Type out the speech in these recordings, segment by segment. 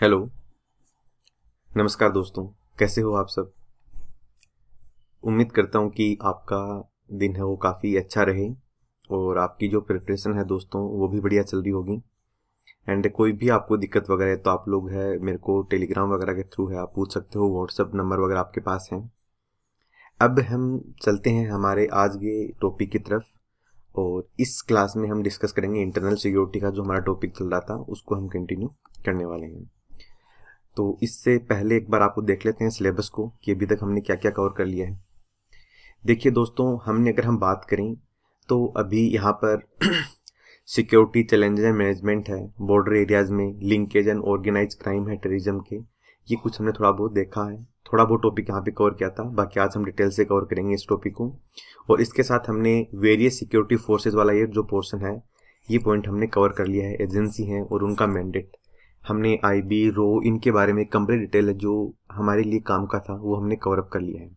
Hello. नमस्कार दोस्तों, कैसे हो आप सब? उम्मीद करता हूँ कि आपका दिन है वो काफ़ी अच्छा रहे और आपकी जो प्रिपरेशन है दोस्तों, वो भी बढ़िया चल रही होगी। एंड कोई भी आपको दिक्कत वगैरह है तो आप लोग है, मेरे को टेलीग्राम वगैरह के थ्रू है, आप पूछ सकते हो व्हाट्सअप नंबर वगैरह आपके पास हैं। अब हम चलते हैं हमारे आज के टॉपिक की तरफ़ और इस क्लास में हम डिस्कस करेंगे इंटरनल सिक्योरिटी का जो हमारा टॉपिक चल रहा था, उसको हम कंटिन्यू करने वाले हैं। तो इससे पहले एक बार आपको देख लेते हैं सिलेबस को कि अभी तक हमने क्या क्या कवर कर लिया है। देखिए दोस्तों, हमने अगर हम बात करें तो अभी यहाँ पर सिक्योरिटी चैलेंजेस एंड मैनेजमेंट है बॉर्डर एरियाज़ में लिंकेज एंड ऑर्गेनाइज क्राइम है टेररिज्म के, ये कुछ हमने थोड़ा बहुत देखा है। थोड़ा बहुत टॉपिक यहाँ पे कवर किया था, बाकी आज हम डिटेल से कवर करेंगे इस टॉपिक को। और इसके साथ हमने वेरियस सिक्योरिटी फोर्सेज वाला ये जो पोर्शन है, ये पॉइंट हमने कवर कर लिया है एजेंसी हैं और उनका मैंडेट हमने आई बी रो, इनके बारे में कंप्लीट डिटेल जो हमारे लिए काम का था, वो हमने कवरअप कर लिया है।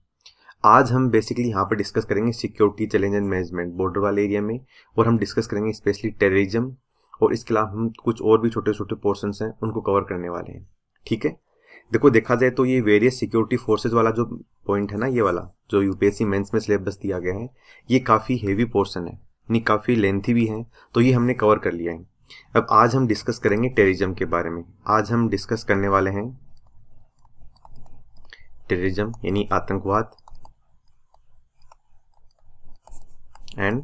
आज हम बेसिकली यहाँ पर डिस्कस करेंगे security challenge and management border वाले एरिया में, और हम डिस्कस करेंगे स्पेशली टेररिज्म और इसके अलावा हम कुछ और भी छोटे छोटे पोर्सन हैं, उनको कवर करने वाले हैं। ठीक है? देखो, देखा जाए तो ये वेरियस सिक्योरिटी फोर्सेज वाला जो पॉइंट है ना, ये वाला, जो यूपीएससी मेंस में सिलेबस दिया गया है, ये काफ़ी हेवी पोर्सन है, नहीं, काफ़ी लेंथी भी है तो ये हमने कवर कर लिया है। अब आज हम डिस्कस करेंगे टेररिज्म के बारे में। आज हम डिस्कस करने वाले हैं टेररिज्म यानी आतंकवाद and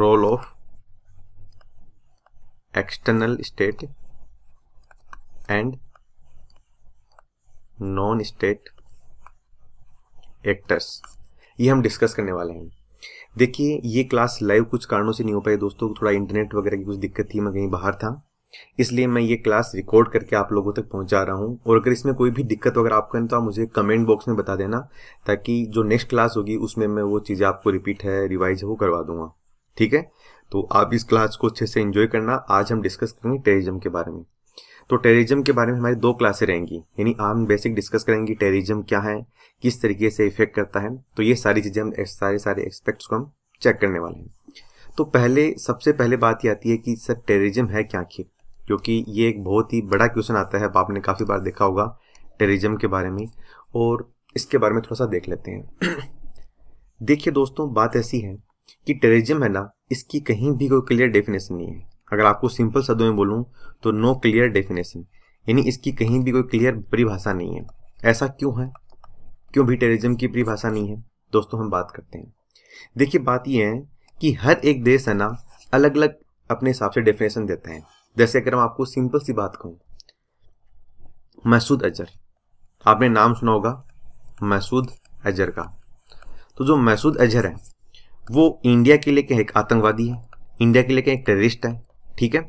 role of external state and non state actors ये हम डिस्कस करने वाले हैं। देखिए, ये क्लास लाइव कुछ कारणों से नहीं हो पाई दोस्तों, थोड़ा इंटरनेट वगैरह की कुछ दिक्कत थी, मैं कहीं बाहर था। इसलिए मैं ये क्लास रिकॉर्ड करके आप लोगों तक पहुँचा रहा हूँ। और अगर इसमें कोई भी दिक्कत वगैरह आपको है तो आप मुझे कमेंट बॉक्स में बता देना, ताकि जो नेक्स्ट क्लास होगी, उसमें मैं वो चीज़ें आपको रिपीट है रिवाइज है, वो करवा दूँगा। ठीक है? तो आप इस क्लास को अच्छे से इन्जॉय करना। आज हम डिस्कस करेंगे टेरिज्म के बारे में। तो टेररिज्म के बारे में हमारी दो क्लासें रहेंगी। यानी हम बेसिक डिस्कस करेंगे टेररिज्म क्या है, किस तरीके से इफ़ेक्ट करता है। तो ये सारी चीज़ें हम, सारे सारे एक्सपेक्ट्स को हम चेक करने वाले हैं। तो पहले, सबसे पहले बात ये आती है कि सर टेररिज्म है क्या आखिर? क्योंकि ये एक बहुत ही बड़ा क्वेश्चन आता है। आपने काफ़ी बार देखा होगा टेररिज्म के बारे में। और इसके बारे में थोड़ा सा देख लेते हैं। देखिए दोस्तों, बात ऐसी है कि टेररिज्म है ना, इसकी कहीं भी कोई क्लियर डेफिनेशन नहीं है। अगर आपको सिंपल शब्दों में बोलूँ तो नो क्लियर डेफिनेशन यानी इसकी कहीं भी कोई क्लियर परिभाषा नहीं है। ऐसा क्यों है? क्यों भी टेररिज्म की परिभाषा नहीं है? दोस्तों, हम बात करते हैं। देखिए, बात यह है कि हर एक देश है ना अलग अलग अपने हिसाब से डेफिनेशन देते हैं। जैसे अगर मैं आपको सिंपल सी बात कहूँ, मसूद अजहर। आपने नाम सुना होगा, मसूद अजहर का। तो जो मसूद अजहर है, वो इंडिया के लिए एक आतंकवादी है। इंडिया के लिए एक टेररिस्ट है। ठीक है?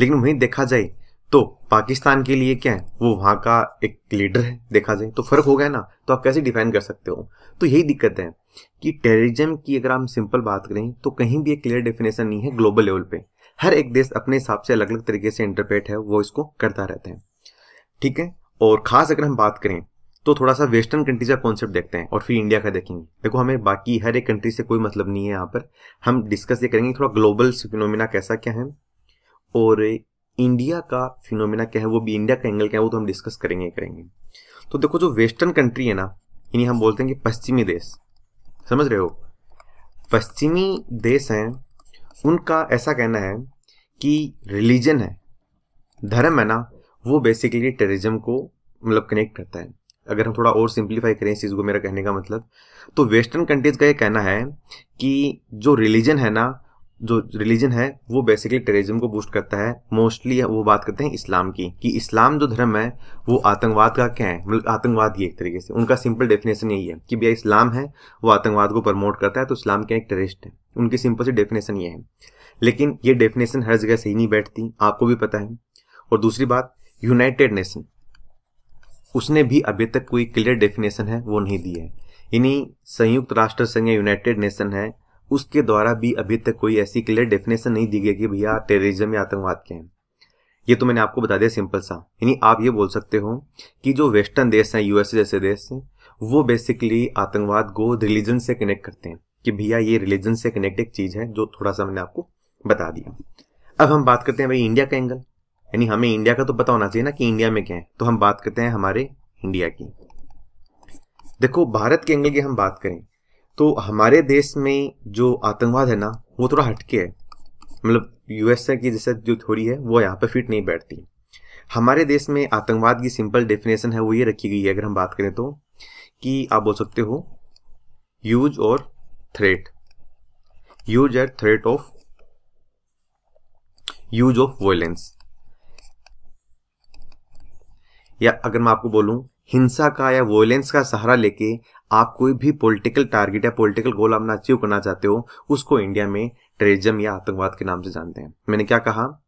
लेकिन वहीं देखा जाए तो पाकिस्तान के लिए क्या है? वो वहाँ का एक लीडर है, देखा जाए तो फ़र्क हो गया ना? तो आप कैसे डिफाइन कर सकते हो? तो यही दिक्कत है कि टेररिज्म की अगर हम सिंपल बात करें तो कहीं भी एक क्लियर डेफिनेशन नहीं है ग्लोबल लेवल पे। हर एक देश अपने हिसाब से अलग अलग तरीके से इंटरप्रेट है, वो इसको करता रहता है। ठीक है? और खास अगर हम बात करें तो थोड़ा सा वेस्टर्न कंट्रीज़ का कॉन्सेप्ट देखते हैं और फिर इंडिया का देखेंगे। देखो, हमें बाकी हर एक कंट्री से कोई मतलब नहीं है यहाँ पर। हम डिस्कस ये करेंगे थोड़ा ग्लोबल फिनोमिना कैसा क्या है। और इंडिया का फिनोमिना क्या है, वो भी इंडिया का एंगल क्या है, वो तो हम डिस्कस करेंगे करेंगे। तो देखो, जो वेस्टर्न कंट्री है ना यानी हम बोलते हैं कि पश्चिमी देश। समझ रहे हो? पश्चिमी देश हैं, उनका ऐसा कहना है कि रिलीजन है, धर्म है ना, वो बेसिकली टेररिज्म को मतलब कनेक्ट करता है। अगर हम थोड़ा और सिंप्लीफाई करें इस चीज़ को मेरा कहने का मतलब तो वेस्टर्न कंट्रीज़ का ये कहना है कि जो रिलीजन है ना जो रिलीजन है, वो बेसिकली टेररिज्म को बूस्ट करता है। मोस्टली वो बात करते हैं इस्लाम की, कि इस्लाम जो धर्म है, वो आतंकवाद का क्या है? मतलब आतंकवाद ही एक तरीके से। उनका सिंपल डेफिनेशन यही है, कि भैया इस्लाम है, वो आतंकवाद को प्रमोट करता है तो इस्लाम क्या एक टेररिस्ट है। उनकी सिंपल सी डेफिनेशन ये है। लेकिन ये डेफिनेशन हर जगह सही नहीं बैठती, आपको भी पता है। और दूसरी बात यूनाइटेड नेशन उसने भी अभी तक कोई क्लियर डेफिनेशन है, वो नहीं दी है। यानी संयुक्त राष्ट्र संघ या यूनाइटेड नेशन है उसके द्वारा भी अभी तक कोई ऐसी क्लियर डेफिनेशन नहीं दी गई कि भैया टेररिज्म या आतंकवाद क्या है। ये तो मैंने आपको बता दिया सिंपल सा। यानी आप ये बोल सकते हो कि जो वेस्टर्न देश हैं यूएसए जैसे देश हैं, वो बेसिकली आतंकवाद को रिलीजन से कनेक्ट करते हैं कि भैया ये रिलीजन से कनेक्ट एक चीज़ है जो थोड़ा सा मैंने आपको बता दिया। अब हम बात करते हैं भाई इंडिया का एंगल यानी हमें इंडिया का तो पता होना चाहिए ना कि इंडिया में क्या है। तो हम बात करते हैं हमारे इंडिया की। देखो, भारत के एंगल की हम बात करें तो हमारे देश में जो आतंकवाद है ना, वो थोड़ा हटके है। मतलब यूएसए की जैसे जो थ्योरी है, वो यहाँ पे फिट नहीं बैठती। हमारे देश में आतंकवाद की सिंपल डेफिनेशन है, वो ये रखी गई है, अगर हम बात करें तो कि आप बोल सकते हो यूज़ और threat use at threat of use of violence या अगर मैं आपको बोलूँ हिंसा का या वॉयलेंस का सहारा लेके आप कोई भी पॉलिटिकल टारगेट या पॉलिटिकल गोल अपना अचीव करना चाहते हो, उसको इंडिया में टेररिज्म या आतंकवाद के नाम से जानते हैं। मैंने क्या कहा?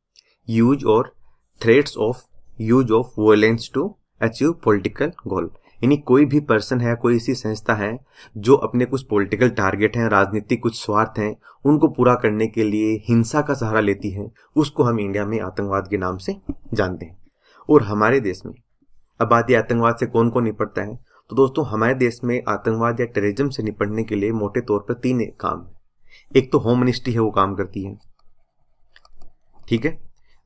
यूज़ और threats of use of violence to achieve political goal यानी कोई भी पर्सन है, कोई ऐसी संस्था है, जो अपने कुछ पॉलिटिकल टारगेट हैं, राजनीतिक कुछ स्वार्थ हैं, उनको पूरा करने के लिए हिंसा का सहारा लेती है, उसको हम इंडिया में आतंकवाद के नाम से जानते हैं। और हमारे देश में यह आतंकवाद से कौन कौन निपटता है? तो दोस्तों, हमारे देश में आतंकवाद या टेररिज्म से निपटने के लिए मोटे तौर पर तीन काम है। एक तो होम मिनिस्ट्री है, वो काम करती है। ठीक है?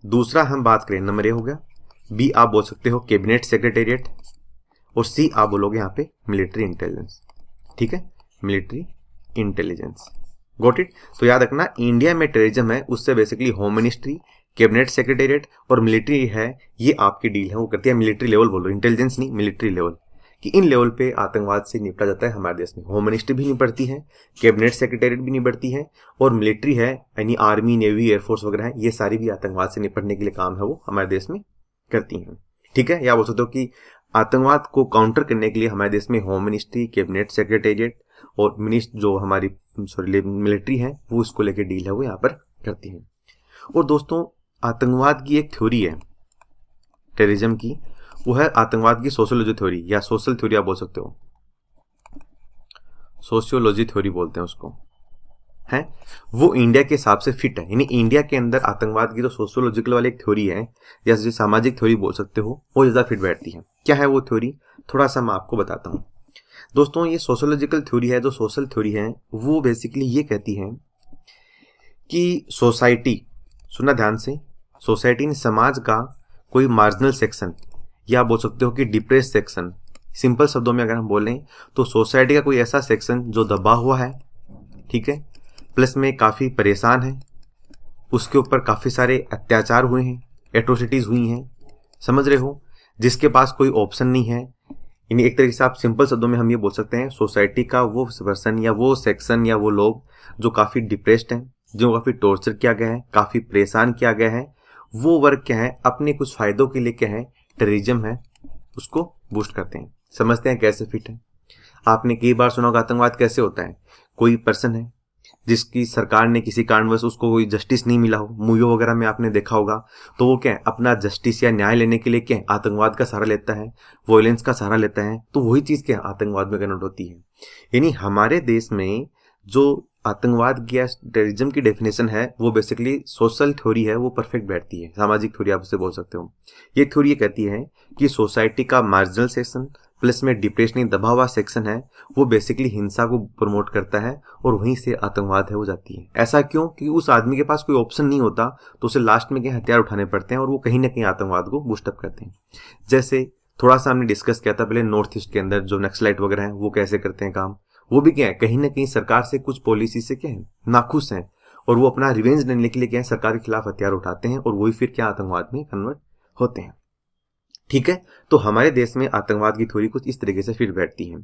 दूसरा हम बात करें नंबर ए हो गया। बी आप बोल सकते हो कैबिनेट सेक्रेटेरिएट और सी आप बोलोगे यहाँ पे मिलिट्री इंटेलिजेंस ठीक है? मिलिट्री इंटेलिजेंस गोट इट तो याद रखना इंडिया में टेररिज्म है, उससे basically home ministry cabinet secretariat और मिलिट्री है, ये आपकी डील है, वो करती है मिलिट्री लेवल बोलो इंटेलिजेंस नहीं, मिलिट्री लेवल। कि इन लेवल पे आतंकवाद से निपटा जाता है हमारे देश में। होम मिनिस्ट्री भी निपटती है, कैबिनेट सेक्रेटेरिएट भी निपटती है, और मिलिट्री है, यानी आर्मी, नेवी एयरफोर्स वगैरह है, ये सारी भी आतंकवाद से निपटने के लिए काम है वो हमारे देश में करती हैं। ठीक है? या बोल सकते हो कि आतंकवाद को काउंटर करने के लिए हमारे देश में होम मिनिस्ट्री, कैबिनेट सेक्रेटेरिएट और मिनिस्ट जो हमारी, सॉरी, मिलिट्री है, वो इसको लेकर डील है, वो यहाँ पर करती है। और दोस्तों आतंकवाद की एक थ्योरी है टेररिज्म की। वो है आतंकवाद की सोशियोलॉजी थ्योरी या सोशल थ्योरी आप बोल सकते हो। सोशियोलॉजी थ्योरी बोलते हैं उसको। है? वो इंडिया के हिसाब से फिट है। यानी इंडिया के अंदर आतंकवाद की जो तो सोशियोलॉजिकल वाली एक थ्योरी है, या जो सामाजिक थ्योरी बोल सकते हो, वो ज़्यादा फिट बैठती है। क्या है वो थ्योरी थोड़ा सा मैं आपको बताता हूँ। दोस्तों, ये सोशोलॉजिकल थ्योरी है, जो सोशल थ्योरी है, वो बेसिकली ये कहती है कि सोसाइटी सुनना ध्यान से सोसाइटी ने समाज का कोई मार्जिनल सेक्शन या बोल सकते हो कि डिप्रेस सेक्शन सिंपल शब्दों में अगर हम बोलें तो सोसाइटी का कोई ऐसा सेक्शन जो दबा हुआ है, ठीक है? प्लस में काफ़ी परेशान है, उसके ऊपर काफ़ी सारे अत्याचार हुए हैं एट्रोसिटीज़ हुई हैं, समझ रहे हो? जिसके पास कोई ऑप्शन नहीं है यानी एक तरीके से आप सिंपल शब्दों में हम ये बोल सकते हैं, सोसाइटी का वो पर्सन या वो सेक्शन या वो लोग जो काफ़ी डिप्रेस्ड हैं, जो काफ़ी टॉर्चर किया गया है, काफ़ी परेशान किया गया है वो वर्ग क्या है, अपने कुछ फायदों के लिए क्या है टेररिज्म है, उसको बूस्ट करते हैं। समझते हैं कैसे फिट है? आपने कई बार सुना होगा आतंकवाद कैसे होता है? कोई पर्सन है, जिसकी सरकार ने किसी कारणवश उसको कोई जस्टिस नहीं मिला हो मूवियों वगैरह में आपने देखा होगा तो वो क्या है? अपना जस्टिस या न्याय लेने के लिए क्या है? आतंकवाद का सहारा लेता है वॉयलेंस का सहारा लेता है तो वही चीज़ क्या आतंकवाद में कन्वर्ट होती है। यानी हमारे देश में जो आतंकवाद या टेररिज्म की डेफिनेशन है, वो बेसिकली सोशल थ्योरी है, वो परफेक्ट बैठती है। सामाजिक थ्योरी आप उसे बोल सकते हो। ये थ्योरी ये कहती है कि सोसाइटी का मार्जिनल सेक्शन प्लस में डिप्रेशन दबा हुआ सेक्शन है, वो बेसिकली हिंसा को प्रमोट करता है और वहीं से आतंकवाद है, वो जाती है। ऐसा क्यों? कि उस आदमी के पास कोई ऑप्शन नहीं होता तो उसे लास्ट में क्या हथियार उठाने पड़ते हैं और वो कहीं ना कहीं आतंकवाद को बुस्टअप करते हैं। जैसे थोड़ा सा हमने डिस्कस किया था पहले नॉर्थ ईस्ट के अंदर, जो नक्सलाइट वगैरह है, वो कैसे करते हैं काम? वो भी क्या है, कहीं ना कहीं सरकार से कुछ पॉलिसी से क्या है, नाखुश हैं और वो अपना रिवेंज लेने के लिए क्या है, सरकार के खिलाफ हथियार उठाते हैं और वही फिर क्या आतंकवाद में कन्वर्ट होते हैं। ठीक है? तो हमारे देश में आतंकवाद की थोड़ी कुछ इस तरीके से फिर बैठती है।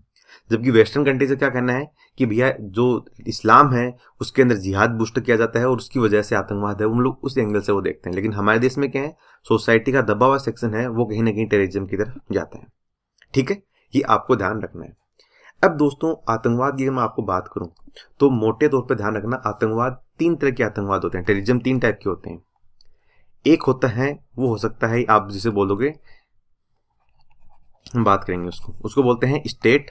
जबकि वेस्टर्न कंट्री से क्या कहना है कि भैया जो इस्लाम है, उसके अंदर जिहाद बुस्ट किया जाता है और उसकी वजह से आतंकवाद है हम लोग उस एंगल से वो देखते हैं। लेकिन हमारे देश में क्या है सोसाइटी का दबा हुआ सेक्शन है, वो कहीं ना कहीं टेररिज्म की तरफ़ जाता है। ठीक है? ये आपको ध्यान रखना है। अब दोस्तों, आतंकवाद की मैं आपको बात करूँ तो मोटे तौर पर ध्यान रखना, आतंकवाद तीन तरह के आतंकवाद होते हैं टेररिज्म तीन टाइप के होते हैं। एक होता है, वो हो सकता है, आप जिसे बोलोगे, हम बात करेंगे उसको। उसको बोलते हैं स्टेट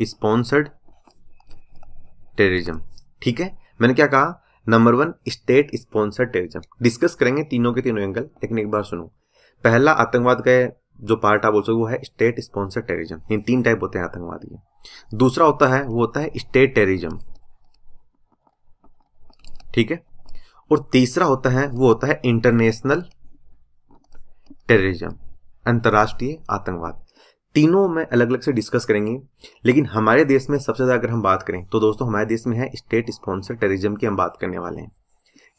स्पॉन्सर्ड टेररिज्म ठीक है? मैंने क्या कहा? Number one state sponsored terrorism discuss करेंगे तीनों के तीनों एंगल लेकिन एक बार सुनो। पहला आतंकवाद का जो पार्ट आप बोल सकते वो है स्टेट स्पॉन्सर टेररिज्म इन तीन टाइप होते हैं आतंकवादी के। दूसरा होता है, वो होता है स्टेट टेररिज्म ठीक है? और तीसरा होता है, वो होता है इंटरनेशनल टेररिज्म अंतर्राष्ट्रीय आतंकवाद। तीनों में अलग अलग से डिस्कस करेंगे, लेकिन हमारे देश में सबसे ज़्यादा अगर हम बात करें तो दोस्तों हमारे देश में है स्टेट स्पॉन्सर टेररिज्म की हम बात करने वाले हैं।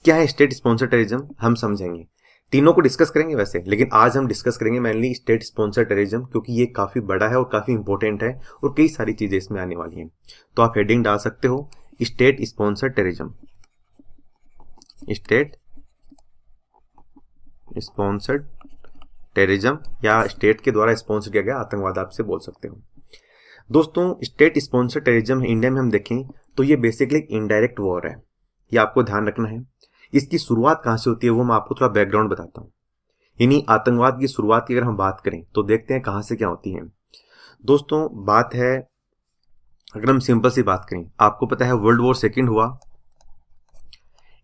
क्या है स्टेट स्पॉन्सर टेररिज्म हम समझेंगे। तीनों को डिस्कस करेंगे वैसे, लेकिन आज हम डिस्कस करेंगे मेनली स्टेट स्पॉन्सर टेररिज्म क्योंकि ये काफ़ी बड़ा है और काफ़ी इंपॉर्टेंट है और कई सारी चीज़ें इसमें आने वाली हैं। तो आप हेडिंग डाल सकते हो state sponsor terrorism state sponsored terrorism या स्टेट के द्वारा स्पॉन्सर किया गया, आतंकवाद आपसे बोल सकते हो। दोस्तों स्टेट स्पॉन्सर टेररिज्म इंडिया में हम देखें तो ये बेसिकली इनडायरेक्ट वॉर है। ये आपको ध्यान रखना है। इसकी शुरुआत कहाँ से होती है वो मैं आपको थोड़ा बैकग्राउंड बताता हूँ। यानी आतंकवाद की शुरुआत की अगर हम बात करें तो देखते हैं कहाँ से क्या होती है। दोस्तों, बात है, अगर हम सिंपल सी बात करें, आपको पता है वर्ल्ड वॉर सेकेंड हुआ।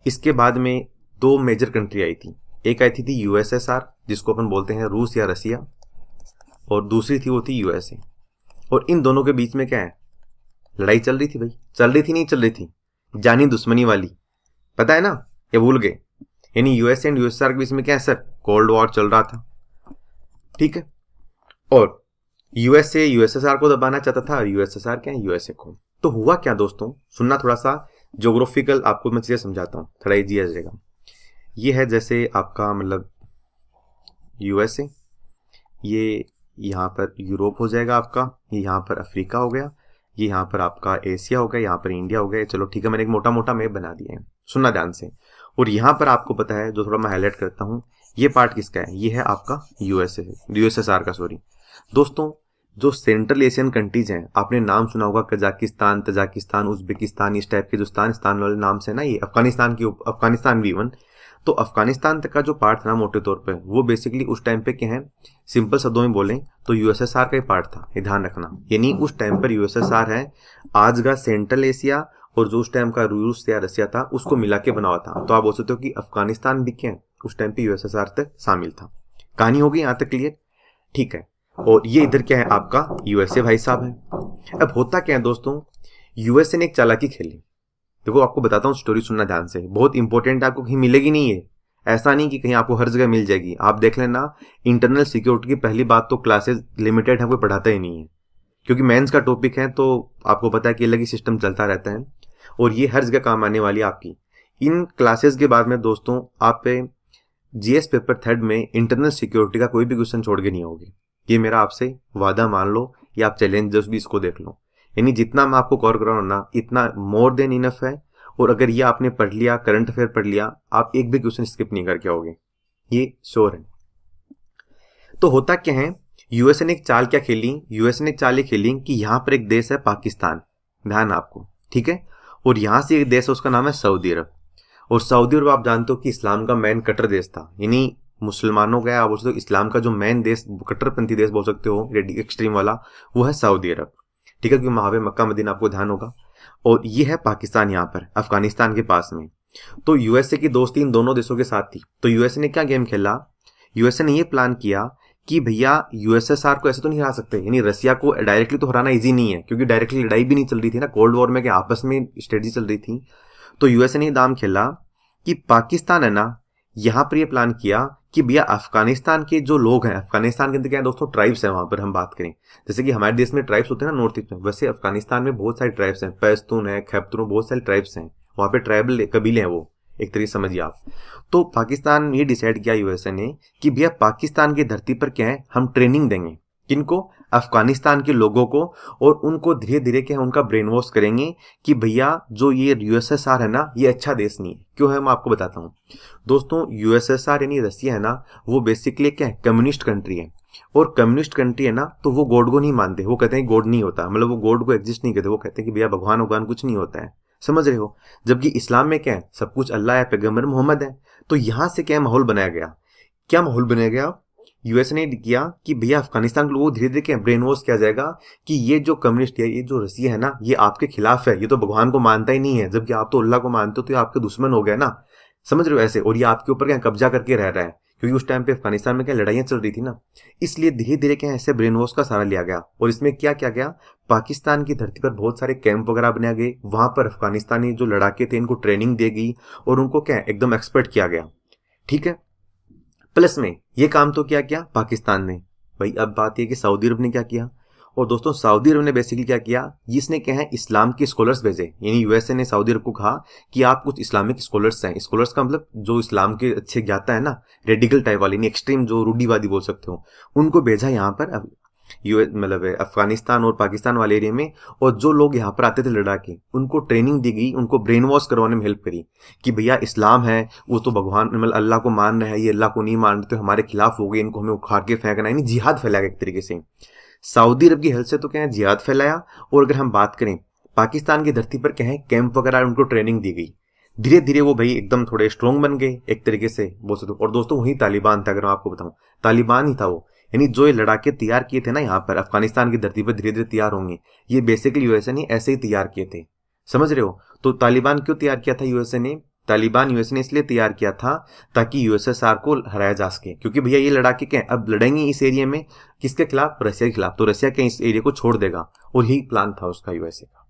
इसके बाद में दो मेजर कंट्री आई थी। एक आई थी थी यूएसएसआर जिसको अपन बोलते हैं रूस या रसिया, और दूसरी थी वो थी यूएसए और इन दोनों के बीच में क्या है? लड़ाई चल रही थी भाई। चल रही थी नहीं, चल रही थी। जानी दुश्मनी वाली। पता है ना? ये भूल गए। यानी यूएस एंड यूएसआर के बीच में क्या है सर? कोल्ड वॉर चल रहा था। ठीक है? और यूएसए यूएसएसआर को दबाना चाहता था और यूएसएसआर क्या है? यूएसए को। तो हुआ क्या दोस्तों? सुनना थोड़ा सा जोग्राफिकल आपको मैं चीज़ें समझाता हूँ। थोड़ा इजी आ जाएगा। ये है जैसे आपका मतलब यूएसए ये यहाँ पर यूरोप हो जाएगा आपका। ये यहाँ पर अफ्रीका हो गया। ये यहाँ पर आपका एशिया हो गया। यहाँ पर इंडिया हो गया। चलो ठीक है, मैंने एक मोटा मोटा मैप बना दिया है। सुनना ध्यान से। और यहाँ पर आपको पता है, जो थोड़ा मैं हाईलाइट करता हूँ, ये पार्ट किसका है? ये है आपका यूएसए यूएसएसआर का सॉरी दोस्तों, जो सेंट्रल एशियन कंट्रीज़ हैं, आपने नाम सुना होगा कजाकिस्तान तजाकिस्तान उज्बेकिस्तान इस टाइप के जो स्थान वाले नाम से ना, ये अफ़गानिस्तान की अफ़गानिस्तान भी वन तो अफ़गानिस्तान तक का जो पार्ट था ना, मोटे तौर पे, वो बेसिकली उस टाइम पे क्या है? सिंपल शब्दों में बोलें तो यूएसएसआर का ही पार्ट था, ये ध्यान रखना. यानी उस टाइम पर यूएसएसआर है, आज का सेंट्रल एशिया और जो उस टाइम का रूस या रसिया था, उसको मिला के बना हुआ था। तो आप बोल सकते हो कि अफ़गानिस्तान भी क्या उस टाइम पे यूएसएसआर तक शामिल था। कहानी होगी यहाँ तक क्लियर ठीक है। और ये इधर क्या है? आपका यूएसए भाई साहब है। अब होता क्या है दोस्तों? यूएसए ने एक चालाकी खेली। देखो, आपको बताता हूँ स्टोरी सुनना ध्यान से। बहुत इंपॉर्टेंट आपको कहीं मिलेगी नहीं है ऐसा नहीं कि कहीं आपको हर जगह मिल जाएगी। आप देख लेना इंटरनल सिक्योरिटी की पहली बात तो क्लासेस लिमिटेड है, कोई पढ़ाता ही नहीं है। क्योंकि मेंस का टॉपिक है तो आपको पता है कि अलग ही सिस्टम चलता रहता है। और ये हर जगह काम आने वाली आपकी। इन क्लासेस के बाद में दोस्तों, आप पे जीएस पेपर थर्ड में इंटरनल सिक्योरिटी का कोई भी क्वेश्चन छोड़ के नहीं होगी ये मेरा आपसे वादा मान लो, या आप चैलेंज भी इसको देख लो। यानी जितना मैं आपको कवर कर ना, इतना मोर देन इनफ है। और अगर ये आपने पढ़ लिया करंट अफेयर पढ़ लिया, आप एक भी क्वेश्चन स्किप नहीं करके आओगे। ये श्योर है। तो होता क्या है यूएसए ने एक चाल क्या खेली? यूएसए ने चाल ये खेली कि यहाँ पर एक देश है पाकिस्तान। ध्यान आपको, ठीक है? और यहाँ से एक देश है, उसका नाम है सऊदी अरब। और सऊदी अरब आप जानते हो कि इस्लाम का मेन कट्टर देश था। यानी मुसलमानों का आप बोल सकते हो इस्लाम का जो मेन देश, कट्टरपंथी देश बोल सकते हो एक्सट्रीम वाला, वो है सऊदी अरब। ठीक है, क्योंकि महावे मक्का, मदीना, आपको ध्यान होगा। और ये है पाकिस्तान यहाँ पर, अफ़गानिस्तान के पास में। तो यूएसए की दोस्ती इन दोनों देशों के साथ थी। तो यूएसए ने क्या गेम खेला? यूएसए ने ये प्लान किया कि भैया यूएसएसआर को ऐसे तो नहीं हरा सकते, यानी रसिया को डायरेक्टली तो हराना इजी नहीं है, क्योंकि डायरेक्टली लड़ाई भी नहीं चल रही थी ना कोल्ड वॉर में क्या आपस में स्ट्रेटजी चल रही थी। तो यूएसए ने दाम खेला कि पाकिस्तान है ना, यहाँ पर ये प्लान किया कि भैया अफ़गानिस्तान के जो लोग हैं, अफ़गानिस्तान के अंदर क्या है दोस्तों ट्राइब्स हैं वहाँ पर हम बात करें। जैसे कि हमारे देश में ट्राइब्स होते हैं ना नॉर्थ ईस्ट में, वैसे अफ़गानिस्तान में बहुत सारे ट्राइब्स हैं पैस्तून है खैपतून बहुत सारे ट्राइब्स हैं, वहाँ पे ट्राइबल कबीले हैं वो। एक तरीके समझिए आप। तो पाकिस्तान ये डिसाइड किया यूएसए ने कि भैया पाकिस्तान की धरती पर क्या है? हम ट्रेनिंग देंगे। किनको? अफ़गानिस्तान के लोगों को और उनको धीरे धीरे क्या उनका ब्रेन वॉश करेंगे कि भैया जो ये यूएसएसआर है ना, ये अच्छा देश नहीं है। क्यों है? मैं आपको बताता हूँ। दोस्तों यूएसएसआर यानी रसिया है ना, वो बेसिकली क्या है कम्युनिस्ट कंट्री है। और कम्युनिस्ट कंट्री है ना तो वो गॉड को नहीं मानते। वो कहते हैं गॉड नहीं होता। मतलब वो गॉड को एग्जिस्ट नहीं करते। वो कहते हैं कि भैया भगवान भगवान कुछ नहीं होता है। समझ रहे हो? जबकि इस्लाम में क्या है? सब कुछ अल्लाह है पैगंबर मोहम्मद है। तो यहाँ से क्या माहौल बनाया गया? क्या माहौल बनाया गया? यूएस ने किया कि भैया अफ़गानिस्तान के लोगों धीरे धीरे क्या ब्रेन वॉश किया जाएगा कि ये जो कम्युनिस्ट है ये जो रसिया है ना, ये आपके खिलाफ है। ये तो भगवान को मानता ही नहीं है। जबकि आप तो अल्लाह को मानते हो तो ये आपके दुश्मन हो गया ना। समझ रहे हो ऐसे? और ये आपके ऊपर क्या कब्जा करके रह रहा है? क्योंकि उस टाइम पे अफ़गानिस्तान में क्या लड़ाइयाँ चल रही थी ना, इसलिए धीरे धीरे क्या ऐसे ब्रेन वॉश का सहारा लिया गया। और इसमें क्या क्या गया? पाकिस्तान की धरती पर बहुत सारे कैंप वगैरह बनाए गए। वहाँ पर अफगानिस्तानी जो लड़ाके थे, इनको ट्रेनिंग दी गई और उनको क्या एकदम एक्सपर्ट किया गया। ठीक है? प्लस में ये काम तो क्या किया? पाकिस्तान ने। भाई, अब बात यह कि सऊदी अरब ने क्या किया? और दोस्तों, सऊदी अरब ने बेसिकली क्या किया? जिसने क्या है इस्लाम के स्कॉलर्स भेजे। यानी यूएसए ने सऊदी अरब को कहा कि आप कुछ इस्लामिक स्कॉलर्स हैं। स्कॉलर्स का मतलब जो इस्लाम के अच्छे ज्ञाता है ना रेडिकल टाइप वाले एक्सट्रीम जो रूढ़ीवादी बोल सकते हो, उनको भेजा यहाँ पर यूएस मतलब अफ़गानिस्तान और पाकिस्तान वाले एरिया में। और जो लोग यहाँ पर आते थे लड़ा के उनको ट्रेनिंग दी गई, उनको ब्रेन वॉश करवाने में हेल्प करी कि भैया, इस्लाम है, वो तो भगवान मतलब अल्लाह को मान रहे हैं, ये अल्लाह को नहीं मान रहे तो हमारे खिलाफ हो गए, इनको हमें उखाड़ के फेंकना यानी जिहाद फैलाया एक तरीके से। सऊदी अरब की हेल्प से तो क्या है जिहाद फैलाया। और अगर हम बात करें, पाकिस्तान की धरती पर कहें कैंप वगैरह उनको ट्रेनिंग दी गई। धीरे धीरे वो भाई एकदम थोड़े स्ट्रॉन्ग बन गए, एक तरीके से बोल सकते और दोस्तों, वही तालिबान था, अगर मैं आपको बताऊँ। तालिबान ही था वो। यानी जो ये लड़ाके तैयार किए थे ना यहाँ पर, अफ़गानिस्तान की धरती पर धीरे धीरे तैयार होंगे। ये बेसिकली यूएसए ने ऐसे ही तैयार किए थे। समझ रहे हो? तो तालिबान क्यों तैयार किया था यूएसए ने? तालिबान यूएस ने इसलिए तैयार किया था ताकि यूएसएसआर को हराया जा सके। क्योंकि भैया ये लड़ाके क्या अब लड़ेंगे इस एरिया में किसके खिलाफ? रशिया के खिलाफ। तो रशिया के इस एरिया को छोड़ देगा? और यही प्लान था उसका यूएसए का।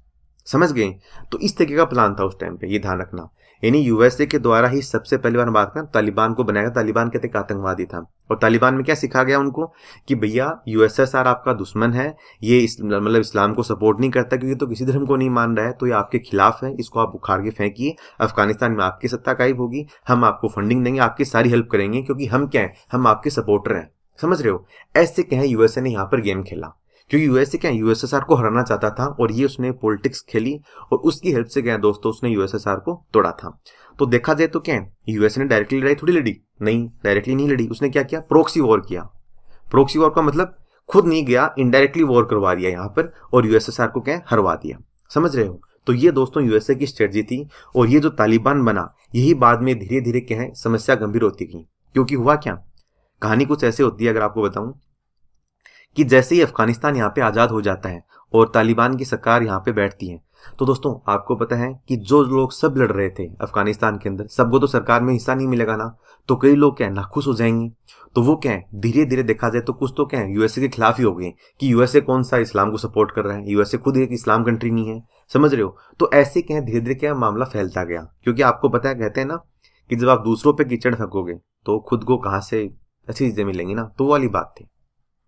समझ गए? तो इस तरीके का प्लान था उस टाइम पे, ये ध्यान रखना। यानी यूएसए के द्वारा ही सबसे पहली बार बात करें तालिबान को बनाया तालिबान कहते आतंकवादी था। और तालिबान में क्या सिखा गया उनको? कि भैया यूएसएसआर आपका दुश्मन है ये इस, मतलब इस्लाम को सपोर्ट नहीं करता क्योंकि तो किसी धर्म को नहीं मान रहा है तो ये आपके खिलाफ है इसको आप उखाड़ के फेंकिए अफ़गानिस्तान में आपकी सत्ता कायब होगी हम आपको फंडिंग देंगे आपकी सारी हेल्प करेंगे क्योंकि हम क्या है? हम आपके सपोर्टर हैं। समझ रहे हो? ऐसे कहें यूएसए ने यहाँ पर गेम खेला। क्योंकि यूएसए क्या यूएसएसआर को हराना चाहता था और ये उसने पॉलिटिक्स खेली और उसकी हेल्प से क्या दोस्तों उसने यूएसएसआर को तोड़ा था। तो देखा जाए तो क्या यूएसए ने डायरेक्टली लड़ाई थोड़ी लड़ी? नहीं डायरेक्टली नहीं लड़ी। उसने क्या किया? प्रोक्सी वॉर किया। प्रोक्सी वॉर का मतलब खुद नहीं गया इनडायरेक्टली वॉर करवा दिया यहाँ पर और यूएसएसआर को क्या हरवा दिया। समझ रहे हो? तो ये दोस्तों यूएसए की स्ट्रेटजी थी और ये जो तालिबान बना, यही बाद में धीरे धीरे क्या है, समस्या गंभीर होती गई। क्योंकि हुआ क्या? कहानी कुछ ऐसे होती है, अगर आपको बताऊँ। कि जैसे ही अफ़गानिस्तान यहाँ पे आज़ाद हो जाता है और तालिबान की सरकार यहाँ पे बैठती है तो दोस्तों, आपको पता है कि जो लोग सब लड़ रहे थे अफ़गानिस्तान के अंदर, सबको तो सरकार में हिस्सा नहीं मिलेगा ना तो कई लोग क्या नाखुश हो जाएँगे। तो वो क्या है धीरे धीरे देखा जाए तो कुछ तो क्या है यूएसए के खिलाफ ही हो गए कि यूएसए कौन सा इस्लाम को सपोर्ट कर रहा है यूएसए खुद एक इस्लाम कंट्री नहीं है, समझ रहे हो? तो ऐसे क्या है धीरे धीरे क्या मामला फैलता गया, क्योंकि आपको पता है, कहते हैं ना कि जब आप दूसरों पर कीचड़ फेंकोगे तो खुद को कहाँ से अच्छी चीज़ें मिलेंगी ना तो वाली बात थी।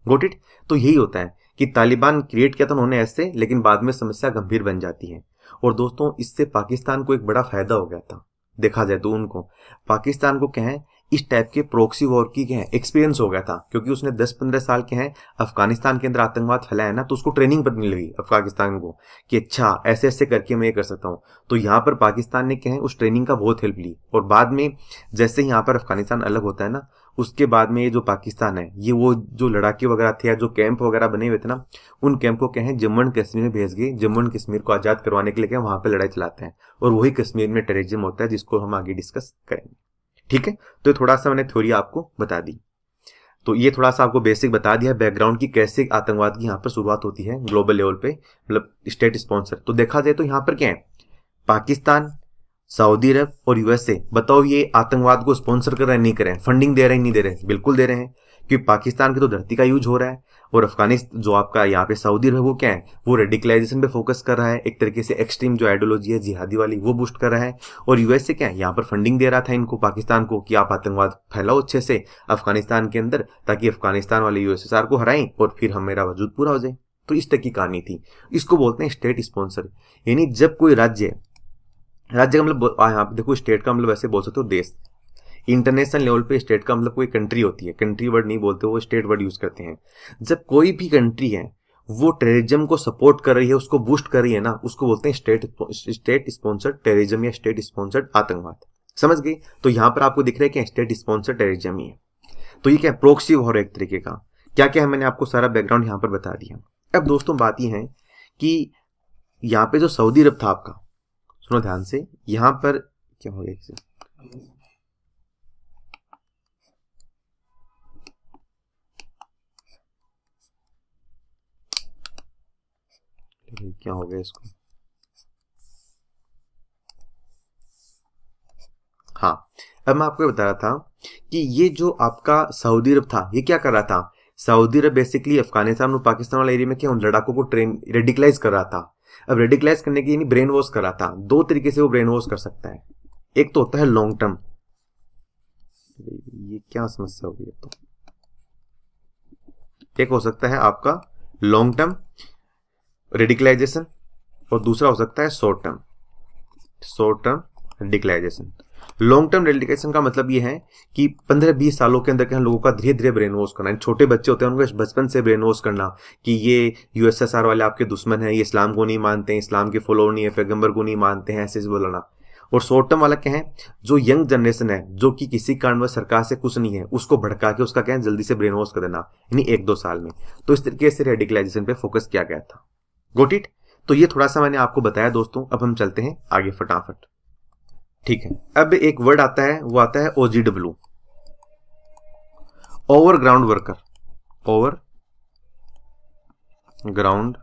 गोट इट तो यही होता है कि तालिबान क्रिएट किया था उन्होंने ऐसे, लेकिन बाद में समस्या गंभीर बन जाती है। और दोस्तों, इससे पाकिस्तान को एक बड़ा फ़ायदा हो गया था। देखा जाए तो उनको। पाकिस्तान को क्या है इस टाइप के प्रोक्सी वॉर की है। एक्सपीरियंस हो गया था, क्योंकि उसने 10-15 साल के हैं, अफ़गानिस्तान के अंदर आतंकवाद फैलाया ना तो उसको ट्रेनिंग पर मिल गई, अफ़गानिस्तान को, कि अच्छा ऐसे ऐसे करके मैं ये कर सकता हूँ। तो यहाँ पर पाकिस्तान ने क्या है, उस ट्रेनिंग का बहुत हेल्प ली। और बाद में, जैसे यहाँ पर अफ़गानिस्तान अलग होता है ना, उसके बाद में ये जो पाकिस्तान है, ये वो जो लड़ाके वगैरह थे या जो कैंप वगैरह बने हुए थे ना, उन कैंप को क्या है, जम्मू एंड कश्मीर में भेज गए। जम्मू एंड कश्मीर को आज़ाद करवाने के लिए वहाँ पर लड़ाई चलाते हैं। और वही कश्मीर में टेररिज्म होता है, जिसको हम आगे डिस्कस करेंगे। ठीक है? तो थोड़ा सा मैंने थ्योरी आपको बता दी। तो ये थोड़ा सा आपको बेसिक बता दिया बैकग्राउंड की कैसे आतंकवाद की यहाँ पर शुरुआत होती है ग्लोबल लेवल पे मतलब स्टेट स्पॉन्सर तो देखा जाए तो यहाँ पर क्या है? पाकिस्तान, सऊदी अरब और यूएसए बताओ ये आतंकवाद को स्पॉन्सर कर रहे हैं, नहीं कर रहे हैं? फंडिंग दे रहे हैं, नहीं दे रहे हैं? बिल्कुल दे रहे हैं। क्योंकि पाकिस्तान की तो धरती का यूज़ हो रहा है। और अफ़गानिस्तान, जो आपका यहाँ पे सऊदी अरब वो क्या है? वो रेडिकलाइजेशन पे फोकस कर रहा है, एक तरीके से एक्सट्रीम जो आइडियोलॉजी है, जिहादी वाली, वो बूस्ट कर रहा है। और यूएसए क्या है? यहाँ पर फंडिंग दे रहा था इनको, पाकिस्तान को, कि आप आतंकवाद फैलाओ अच्छे से अफ़गानिस्तान के अंदर, ताकि अफ़गानिस्तान वाले यूएसएसआर को हराएँ और फिर हम मेरा वजूद पूरा हो जाए। तो इस तरह की कहानी थी। इसको बोलते हैं स्टेट स्पॉन्सर यानी जब कोई राज्य राज्य का मतलब यहाँ देखो स्टेट का मतलब वैसे बोल सकते हो देश। इंटरनेशनल लेवल पे स्टेट का मतलब कोई कंट्री होती है। कंट्री वर्ड नहीं बोलते, वो स्टेट वर्ड यूज़ करते हैं। जब कोई भी कंट्री है, वो टेररिज्म को सपोर्ट कर रही है, उसको बूस्ट कर रही है ना, उसको बोलते हैं स्टेट स्टेट स्पॉन्सर्ड टेररिज्म या स्टेट स्पॉन्सर्ड आतंकवाद। समझ गई? तो यहाँ पर आपको दिख रहा है कि स्टेट स्पॉन्सर्ड टेररिज्म ही है। तो ये क्या प्रोक्सी वॉर एक तरीके का? क्या क्या है मैंने आपको सारा बैकग्राउंड यहाँ पर बता दिया? अब दोस्तों बात यह है कि यहाँ पे जो सऊदी अरब था आपका, सुनो ध्यान से, यहाँ पर क्या हो गया क्या हो गया इसको? हाँ अब मैं आपको बता रहा था कि ये जो आपका सऊदी अरब था, ये क्या कर रहा था? सऊदी अरब बेसिकली अफ़गानिस्तान और पाकिस्तान वाले एरिया में क्या उन लड़ाकों को ट्रेन रेडिकलाइज कर रहा था? अब रेडिकलाइज करने की ब्रेन वॉश कर रहा था। दो तरीके से वो ब्रेन वॉश कर सकता है। एक तो होता है लॉन्ग टर्म ये क्या समस्या होगी तो? एक हो सकता है आपका लॉन्ग टर्म रेडिकलाइजेशन और दूसरा हो सकता है short term short term radicalisation long term radicalisation का मतलब ये है कि पंद्रह बीस सालों के अंदर के लोगों का धीरे धीरे ब्रेन वॉश करना छोटे बच्चे होते हैं, उनको बचपन से ब्रेन वॉश करना कि ये यूएसएसआर वाले आपके दुश्मन है, ये इस्लाम को नहीं मानते हैं इस्लाम के फॉलो नहीं है पैगंबर को नहीं मानते हैं, ऐसे बोलना। और शॉर्ट टर्म वाला क्या है? जो यंग जनरेशन है, जो कि किसी कारणवश सरकार से कुछ नहीं है, उसको भड़का के उसका क्या है? जल्दी से ब्रेन वॉश कर देना। यानी एक दो साल में। तो इस तरीके से रेडिकलाइजेशन पे फोकस किया गया था। गोट इट तो ये थोड़ा सा मैंने आपको बताया दोस्तों, अब हम चलते हैं आगे फटाफट। ठीक है, अब एक वर्ड आता है, वो आता है O G W over ground worker over ground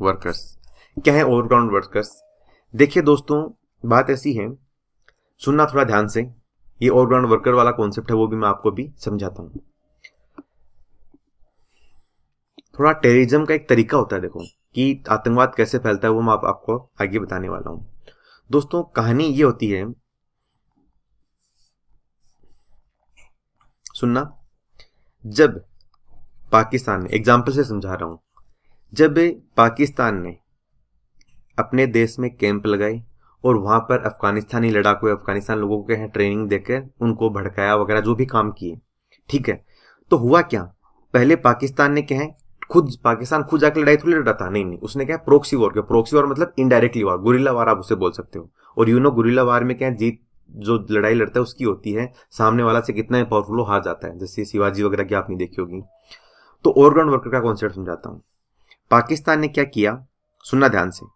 workers क्या है ओवर ग्राउंड वर्कर्स देखिए दोस्तों, बात ऐसी है, सुनना थोड़ा ध्यान से, ये ओवर ग्राउंड वर्कर वाला कॉन्सेप्ट है, वो भी मैं आपको भी समझाता हूँ। थोड़ा टेररिज्म का एक तरीका होता है देखो कि आतंकवाद कैसे फैलता है वो मैं आप, आपको आगे बताने वाला हूँ। दोस्तों कहानी ये होती है सुनना जब पाकिस्तान ने एग्ज़ाम्पल से समझा रहा हूँ जब पाकिस्तान ने अपने देश में कैंप लगाए और वहाँ पर अफगानिस्तानी लड़ाकू अफ़गानिस्तान लोगों के को ट्रेनिंग देकर उनको भड़काया वगैरह जो भी काम किए ठीक है? तो हुआ क्या? पहले पाकिस्तान ने क्या है? खुद पाकिस्तान खुद जाकर लड़ाई थोड़ी लड़ा था? नहीं नहीं। उसने क्या प्रोक्सी वॉर किया। प्रोक्सी वॉर मतलब इनडायरेक्टली वॉर गुरिल्ला वार आप उसे बोल सकते हो। और यू नो गुरिल्ला वार में क्या, जीत, जो लड़ाई लड़ता है, उसकी होती है। सामने वाला से कितना पावरफुल हार जाता है। जैसे शिवाजी वगैरह की आपने देखी होगी। तो ऑर्गन वर्कर का कॉन्सेप्ट समझाता हूँ। पाकिस्तान ने क्या किया? सुनना ध्यान से।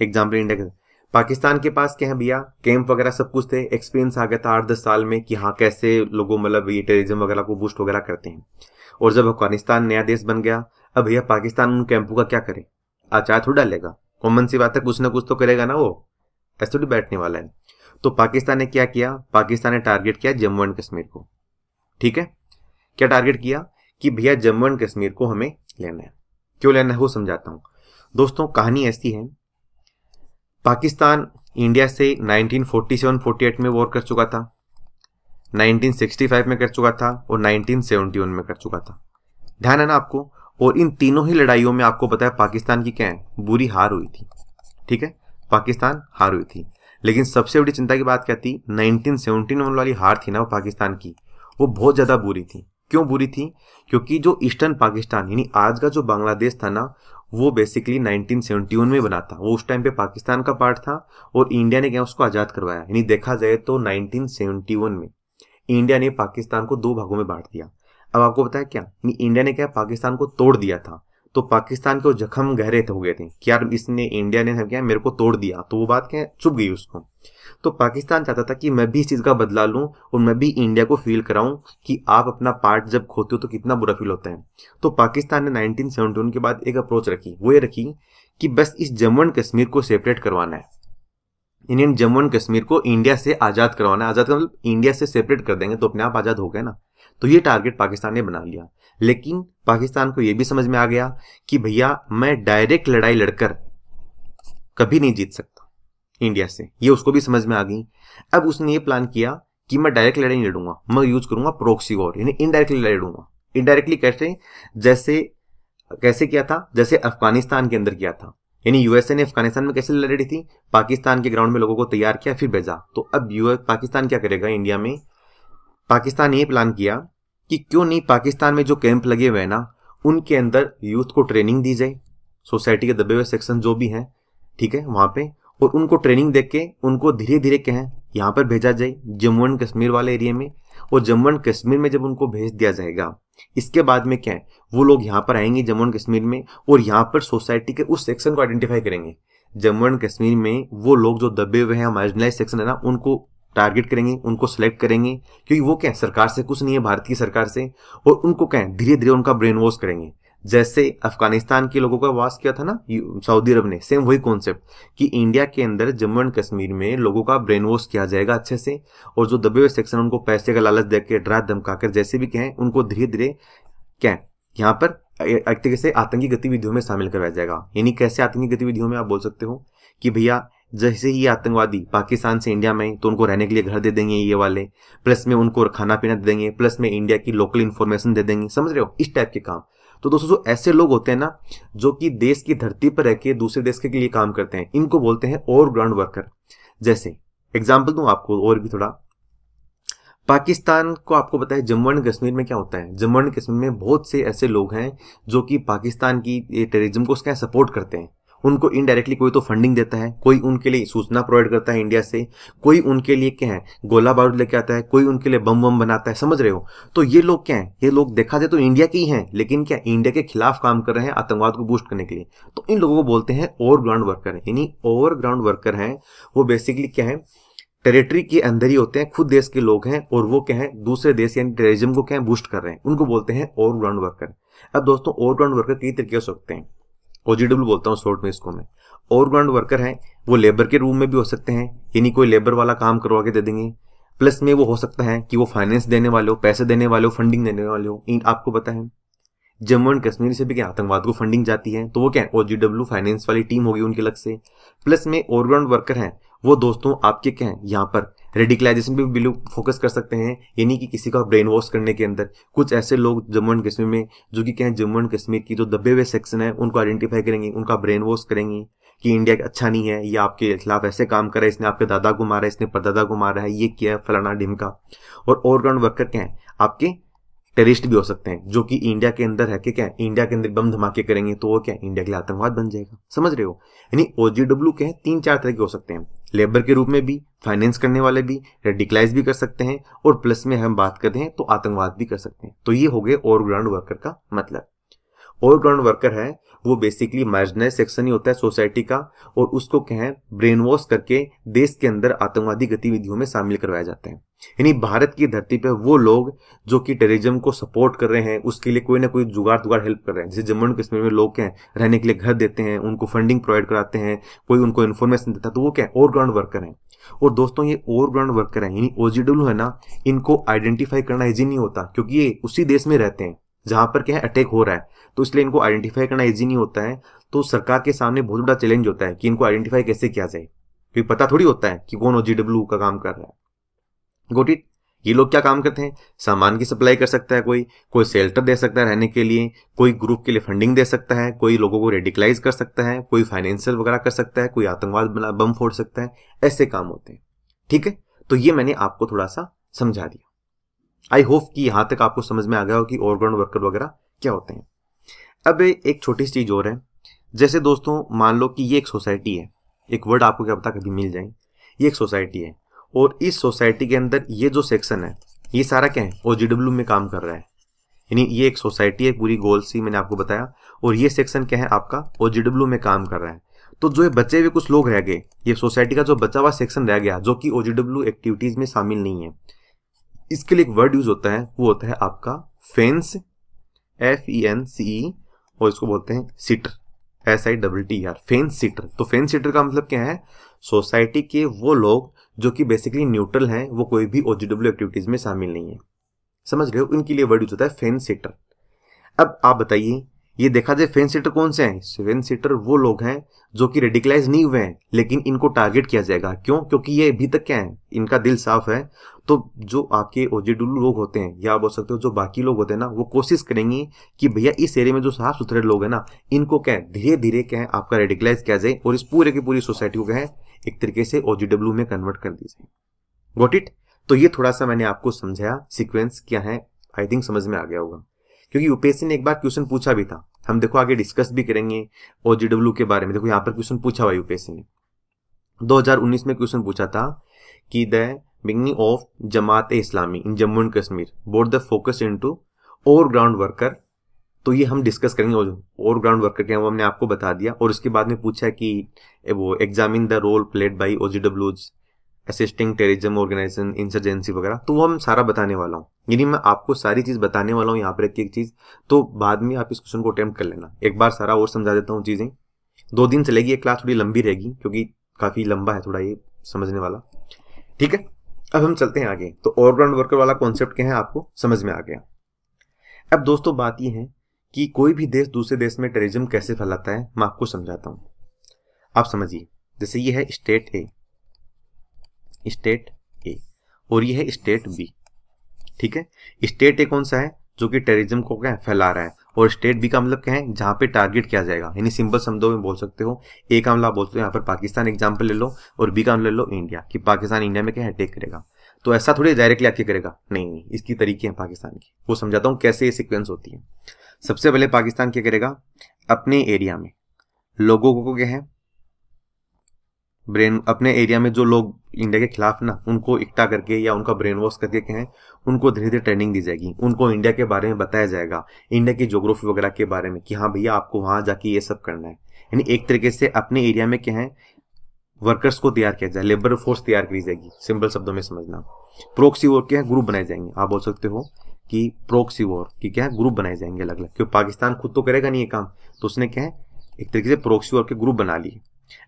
एग्ज़ाम्पल इंडिया के। पाकिस्तान के पास क्या है भैया? कैंप वगैरह सब कुछ थे। एक्सपीरियंस आ गया था आठ दस साल में कि हाँ कैसे लोगों मतलब ये टेररिज्म वगैरह को बूस्ट वगैरह करते हैं। और जब अफ़गानिस्तान नया देश बन गया, अब भैया पाकिस्तान उन कैंपों का क्या करे? आचार थोड़ा डालेगा कॉमन सी बात है, कुछ ना कुछ तो करेगा ना वो। ऐसे थोड़ी बैठने वाला है। तो पाकिस्तान ने क्या किया? पाकिस्तान ने टारगेट किया जम्मू एंड कश्मीर को। ठीक है? क्या टारगेट किया? कि भैया जम्मू एंड कश्मीर को हमें लेना है। क्यों लेना है वो समझाता हूँ। दोस्तों, कहानी ऐसी है। पाकिस्तान इंडिया से 1947-48 में वॉर कर चुका था। 1965 में कर चुका था और 1971 में कर चुका था। ध्यान है ना आपको? और इन तीनों ही लड़ाइयों में आपको पता है पाकिस्तान की क्या है? बुरी हार हुई थी। ठीक है? पाकिस्तान हार हुई थी। लेकिन सबसे बड़ी चिंता की बात क्या थी? 1971 वाली हार थी ना वो पाकिस्तान की। वो बहुत ज़्यादा बुरी थी। क्यों बुरी थी? क्योंकि जो ईस्टर्न पाकिस्तान, यानी आज का जो बांग्लादेश था ना, वो बेसिकली 1971 में बना था। वो उस टाइम पे पाकिस्तान का पार्ट था और इंडिया ने क्या उसको आज़ाद करवाया? यानी देखा जाए तो 1971 में। इंडिया ने पाकिस्तान को दो भागों में बांट दिया। अब आपको पता है क्या इंडिया ने क्या पाकिस्तान को तोड़ दिया था? तो पाकिस्तान के जख्म गहरे हो गए थे कि यार इसने इंडिया ने क्या मेरे को तोड़ दिया? तो वो बात क्या चुप गई उसको। तो पाकिस्तान चाहता था कि मैं भी इस चीज़ का बदला लूँ और मैं भी इंडिया को फील कराऊं कि आप अपना पार्ट जब खोते हो तो कितना बुरा फील होता है। तो पाकिस्तान ने 1971 के बाद एक अप्रोच रखी। वो ये रखी कि बस इस जम्मू एंड कश्मीर को सेपरेट करवाना है। इंडियन जम्मू एंड कश्मीर को इंडिया से आज़ाद करवाना आज़ाद का मतलब इंडिया से सेपरेट कर देंगे तो अपने आप आज़ाद हो गए ना। तो ये टारगेट पाकिस्तान ने बना लिया। लेकिन पाकिस्तान को यह भी समझ में आ गया कि भैया, मैं डायरेक्ट लड़ाई लड़कर कभी नहीं जीत सकता इंडिया से। ये उसको भी समझ में आ गई। अब उसने ये प्लान किया कि मैं डायरेक्ट लड़ाई नहीं लड़ूँगा, मैं यूज़ करूँगा प्रोक्सी वॉर यानी इनडायरेक्टली लड़ाई लड़ूँगा। इनडायरेक्टली कैसे? जैसे, कैसे किया था? जैसे अफ़गानिस्तान के अंदर किया था। यानी यूएसए ने अफ़गानिस्तान में कैसे लड़ रही थी? पाकिस्तान के ग्राउंड में लोगों को तैयार किया, फिर भेजा। तो अब यूएस पाकिस्तान क्या करेगा इंडिया में? पाकिस्तान ये प्लान किया कि क्यों नहीं पाकिस्तान में जो कैंप लगे हुए हैं ना, उनके अंदर यूथ को ट्रेनिंग दी जाए। सोसाइटी के दबे हुए सेक्शन जो भी हैं, ठीक है, वहाँ पे, और उनको ट्रेनिंग दे के उनको धीरे धीरे कहें यहाँ पर भेजा जाए, जम्मू एंड कश्मीर वाले एरिया में। और जम्मू एंड कश्मीर में जब उनको भेज दिया जाएगा इसके बाद में क्या है? वो लोग यहाँ पर आएँगे जम्मू एंड कश्मीर में और यहाँ पर सोसाइटी के उस सेक्शन को आइडेंटिफाई करेंगे। जम्मू एंड कश्मीर में वो लोग जो दबे हुए हैं मार्जिनलाइज सेक्शन है ना, उनको टारगेट करेंगे, उनको सेलेक्ट करेंगे, क्योंकि वो क्या सरकार से कुछ नहीं है, भारत की सरकार से, और उनको क्या धीरे धीरे उनका ब्रेन वॉश करेंगे। जैसे अफ़गानिस्तान के लोगों का वास किया था ना सऊदी अरब ने सेम वही कॉन्सेप्ट कि इंडिया के अंदर जम्मू एंड कश्मीर में लोगों का ब्रेन वॉश किया जाएगा अच्छे से, और जो दबे हुए सेक्शन उनको पैसे का लालच देकर डरा धमकाकर, जैसे भी कहें, उनको धीरे धीरे क्या यहाँ पर एक तरीके से आतंकी गतिविधियों में शामिल करवाया जाएगा। यानी कैसे आतंकी गतिविधियों में आप बोल सकते हो, कि भैया, जैसे ही आतंकवादी पाकिस्तान से इंडिया में तो उनको रहने के लिए घर दे देंगे ये वाले प्लस में उनको खाना पीना दे देंगे प्लस में इंडिया की लोकल इन्फॉर्मेशन दे देंगे, समझ रहे हो, इस टाइप के काम। तो दोस्तों, जो ऐसे लोग होते हैं ना, जो कि देश की धरती पर रहकर दूसरे देश के लिए काम करते हैं, इनको बोलते हैं और ग्राउंड वर्कर जैसे एग्ज़ाम्पल दू आपको और भी थोड़ा। पाकिस्तान को आपको पता है, जम्मू एंड कश्मीर में क्या होता है? जम्मू एंड कश्मीर में बहुत से ऐसे लोग हैं, जो कि पाकिस्तान की टेररिज्म को उसके सपोर्ट करते हैं। उनको इनडायरेक्टली कोई तो फंडिंग देता है, कोई उनके लिए सूचना प्रोवाइड करता है इंडिया से, कोई उनके लिए क्या है, गोला बारूद लेके आता है, कोई उनके लिए बम बम बनाता है, समझ रहे हो? तो ये लोग क्या है, ये लोग देखा जाए तो इंडिया के ही हैं, लेकिन क्या इंडिया के खिलाफ काम कर रहे हैं आतंकवाद को बूस्ट करने के लिए। तो इन लोगों को बोलते हैं ओवर ग्राउंड वर्कर यानी ओवर ग्राउंड वर्कर हैं, वो बेसिकली क्या है टेरिटरी के अंदर ही होते हैं, खुद देश के लोग हैं, और वो क्या है, दूसरे देश यानी टेररिज्म को क्या है बूस्ट कर रहे हैं। उनको बोलते हैं ओवर ग्राउंड वर्कर अब दोस्तों ओवर ग्राउंड वर्कर कई तरीके हो सकते हैं। ओजीडब्ल्यू बोलता हूँ शॉर्ट में इसको मैं। ओवरग्राउंड वर्कर हैं, वो लेबर के रूम में भी हो सकते हैं, यानी कोई लेबर वाला काम करवा के दे देंगे। प्लस में वो हो सकता है कि वो फाइनेंस देने वाले हो, पैसे देने वाले हो फंडिंग देने वाले हो, इन आपको पता है। जम्मू एंड कश्मीर से भी क्या, आतंकवाद को फंडिंग जाती है तो वो क्या है ओजीडब्ल्यू फाइनेंस वाली टीम होगी उनके लग से। प्लस में ओवरग्राउंड वर्कर हैं, वो दोस्तों आपके क्या है, यहाँ पर रेडिकलाइजेशन पे भी लोग फोकस कर सकते हैं यानी कि किसी का ब्रेन वॉश करने के अंदर। कुछ ऐसे लोग जम्मू एंड कश्मीर में, जो कि क्या है, जम्मू एंड कश्मीर की जो दबे हुए सेक्शन है, उनको आइडेंटिफाई करेंगे, उनका ब्रेन वॉश करेंगे कि इंडिया अच्छा नहीं है, ये आपके खिलाफ ऐसे काम कर रहा है, इसने आपके दादा को मारा है, इसने परदादा को मारा है, ये किया है, फलाना ढिमका और ऑर्गन वर्कर क्या है, आपके टेरिस्ट भी हो सकते हैं, जो कि इंडिया के अंदर है कि क्या इंडिया के अंदर बम धमाके करेंगे तो वो क्या इंडिया के लिए आतंकवाद बन जाएगा। समझ रहे हो? यानी ओजीडब्ल्यू के तीन चार तरह के हो सकते हैं। लेबर के रूप में भी फाइनेंस करने वाले भी रेडिकलाइज भी कर सकते हैं और प्लस में हम बात करते हैं तो आतंकवाद भी कर सकते हैं। तो ये हो गए और ग्राउंड वर्कर का मतलब। और ग्राउंड वर्कर है, वो बेसिकली मार्जिनाइज सेक्शन ही होता है सोसाइटी का और उसको कहें ब्रेन वॉश करके देश के अंदर आतंकवादी गतिविधियों में शामिल करवाया जाता है। यानी भारत की धरती पर वो लोग जो कि टेररिज्म को सपोर्ट कर रहे हैं, उसके लिए कोई ना कोई जुगाड़ जुगाड़ हेल्प कर रहे हैं। जैसे जम्मू एंड कश्मीर में लोग क्या रहने के लिए घर देते हैं, उनको फंडिंग प्रोवाइड कराते हैं, कोई उनको इन्फॉर्मेशन देता है तो वो क्या और ग्राउंड वर्कर हैं। और दोस्तों ये ओवर ग्राउंड वर्कर हैं, यानी ओजीडब्ल्यू है ना, इनको आइडेंटिफाई करना ईजी नहीं होता, क्योंकि ये उसी देश में रहते हैं। जहाँ पर क्या है अटैक हो रहा है। तो इसलिए इनको आइडेंटिफाई करना ईजी नहीं होता है। तो सरकार के सामने बहुत बड़ा चैलेंज होता है कि इनको आइडेंटिफाई कैसे किया जाए। क्योंकि पता थोड़ी होता है कि कौन ओजीडब्ल्यू का काम कर रहा है। गोट इट ये लोग क्या काम करते हैं? सामान की सप्लाई कर सकता है कोई कोई सेल्टर दे सकता है रहने के लिए, कोई ग्रुप के लिए फंडिंग दे सकता है, कोई लोगों को रेडिकलाइज कर सकता है, कोई फाइनेंशियल वगैरह कर सकता है, कोई आतंकवाद बम फोड़ सकता है। ऐसे काम होते हैं। ठीक है? तो ये मैंने आपको थोड़ा सा समझा दिया। आई होप कि यहाँ तक आपको समझ में आ गया हो कि ऑर्गन वर्कर वगैरह क्या होते हैं। अब एक छोटी सी चीज़ और है। जैसे दोस्तों, मान लो कि ये एक सोसाइटी है। एक वर्ड आपको क्या पता कभी मिल जाए। ये एक सोसाइटी है। और इस सोसाइटी के अंदर ये जो सेक्शन है, ये सारा क्या है? ओ में काम कर रहा है। यानी ये एक सोसाइटी है, पूरी गोल सी मैंने आपको बताया। और ये सेक्शन क्या है? आपका ओ जी डब्ल्यू में काम कर रहा है। तो जो बचे हुए कुछ लोग रह गए, ये सोसाइटी का जो बचा हुआ सेक्शन रह गया, जो कि ओ एक्टिविटीज़ में शामिल नहीं है। इसके लिए एक वर्ड यूज़ होता है, वो होता है आपका fence F E N C और इसको बोलते हैं sitter S I W T R fence sitter तो फेंस सीटर का मतलब क्या है? सोसाइटी के वो लोग जो कि बेसिकली न्यूट्रल हैं, वो कोई भी ओजीडब्ल्यू एक्टिविटीज़ में शामिल नहीं है। समझ रहे हो? इनके लिए वर्ड यूज़ होता है फेंस सीटर अब आप बताइए, ये देखा जाए फेन सीटर कौन से हैं? फेन सीटर वो लोग हैं जो कि रेडिकलाइज नहीं हुए हैं, लेकिन इनको टारगेट किया जाएगा। क्यों? क्योंकि ये अभी तक क्या है? इनका दिल साफ़ है। तो जो आपके ओजेडुल्लू लोग होते हैं, या बोल सकते हो जो बाकी लोग होते हैं ना, वो कोशिश करेंगे कि भैया इस एरिया में जो साफ़ सुथरे लोग हैं ना, इनको क्या है धीरे धीरे क्या है आपका रेडिकलाइज किया जाए और इस पूरे की पूरी सोसाइटी को क्या है एक तरीके से ओजीडब्ल्यू में कन्वर्ट कर दी जाए। गोट इट तो ये थोड़ा सा मैंने आपको समझाया सिक्वेंस क्या है आई थिंक समझ में आ गया होगा। क्योंकि यूपीएससी ने एक बार क्वेश्चन पूछा भी था। हम देखो आगे डिस्कस भी करेंगे ओजीडब्ल्यू के बारे में। देखो यहाँ पर क्वेश्चन पूछा हुआ यूपीएससी ने। 2019 में क्वेश्चन पूछा था कि the beginning of Jamaat Islami in Jammu and Kashmir board the focus into over ground worker तो ये हम डिस्कस करेंगे ओवर ग्राउंड वर्कर वो हमने आपको बता दिया और उसके बाद में पूछा कि वो examine the role played by ओजीडब्ल्यूज assisting terrorism organisation insurgency वगैरह। तो वो हम सारा बताने वाला हूँ। यानी मैं आपको सारी चीज़ बताने वाला हूँ यहाँ पर एक एक चीज़। तो बाद में आप इस क्वेश्चन को अटेम्प्ट कर लेना। एक बार सारा और समझा देता हूँ चीज़ें। दो दिन चलेगी ये क्लास थोड़ी लंबी रहेगी क्योंकि काफ़ी लंबा है थोड़ा ये समझने वाला। ठीक है? अब हम चलते हैं आगे। तो ओवरग्राउंड वर्कर वाला कॉन्सेप्ट क्या है? आपको समझ में आ गया। अब दोस्तों, बात यह है कि कोई भी देश दूसरे देश में टेररिज्म कैसे फैलाता है, मैं आपको समझाता हूँ। आप समझिए, जैसे ये है स्टेट ए स्टेट ए और ये है स्टेट बी ठीक है? स्टेट ए कौन सा है? जो कि टेररिज्म को क्या फैला रहा है। और स्टेट बी का मतलब क्या है? जहाँ पे टारगेट किया जाएगा। यानी सिंपल शब्दों में बोल सकते हो। ए का मतलब बोलते हो, यहाँ पर पाकिस्तान एग्ज़ाम्पल ले लो और बी का मतलब ले लो इंडिया कि पाकिस्तान इंडिया में क्या है? टेक करेगा। तो ऐसा थोड़ी डायरेक्टली आके करेगा। नहीं नहीं इसकी तरीके हैं पाकिस्तान की। वो समझाता हूँ कैसे ये सिक्वेंस होती है। सबसे पहले पाकिस्तान क्या करेगा? अपने एरिया में। लोगों को क्या है? ब्रेन अपने एरिया में जो लोग इंडिया के खिलाफ ना, उनको इकट्ठा करके या उनका ब्रेन वॉश करके कहें, उनको धीरे धीरे ट्रेनिंग दी जाएगी। उनको इंडिया के बारे में बताया जाएगा, इंडिया की जोग्राफी वगैरह के बारे में कि हाँ भैया आपको वहाँ जाके ये सब करना है। यानी एक तरीके से अपने एरिया में क्या है वर्कर्स को तैयार किया जाए लेबर फोर्स तैयार करी जाएगी सिंपल शब्दों में समझना। प्रोक्सी वॉर क्या है ग्रुप बनाए जाएँगे। आप बोल सकते हो कि प्रोक्सी वॉर की क्या है ग्रुप बनाए जाएँगे अलग अलग क्योंकि पाकिस्तान खुद तो करेगा नहीं ये काम। तो उसने क्या है एक तरीके से प्रोक्सी वॉर के ग्रुप बना लिए।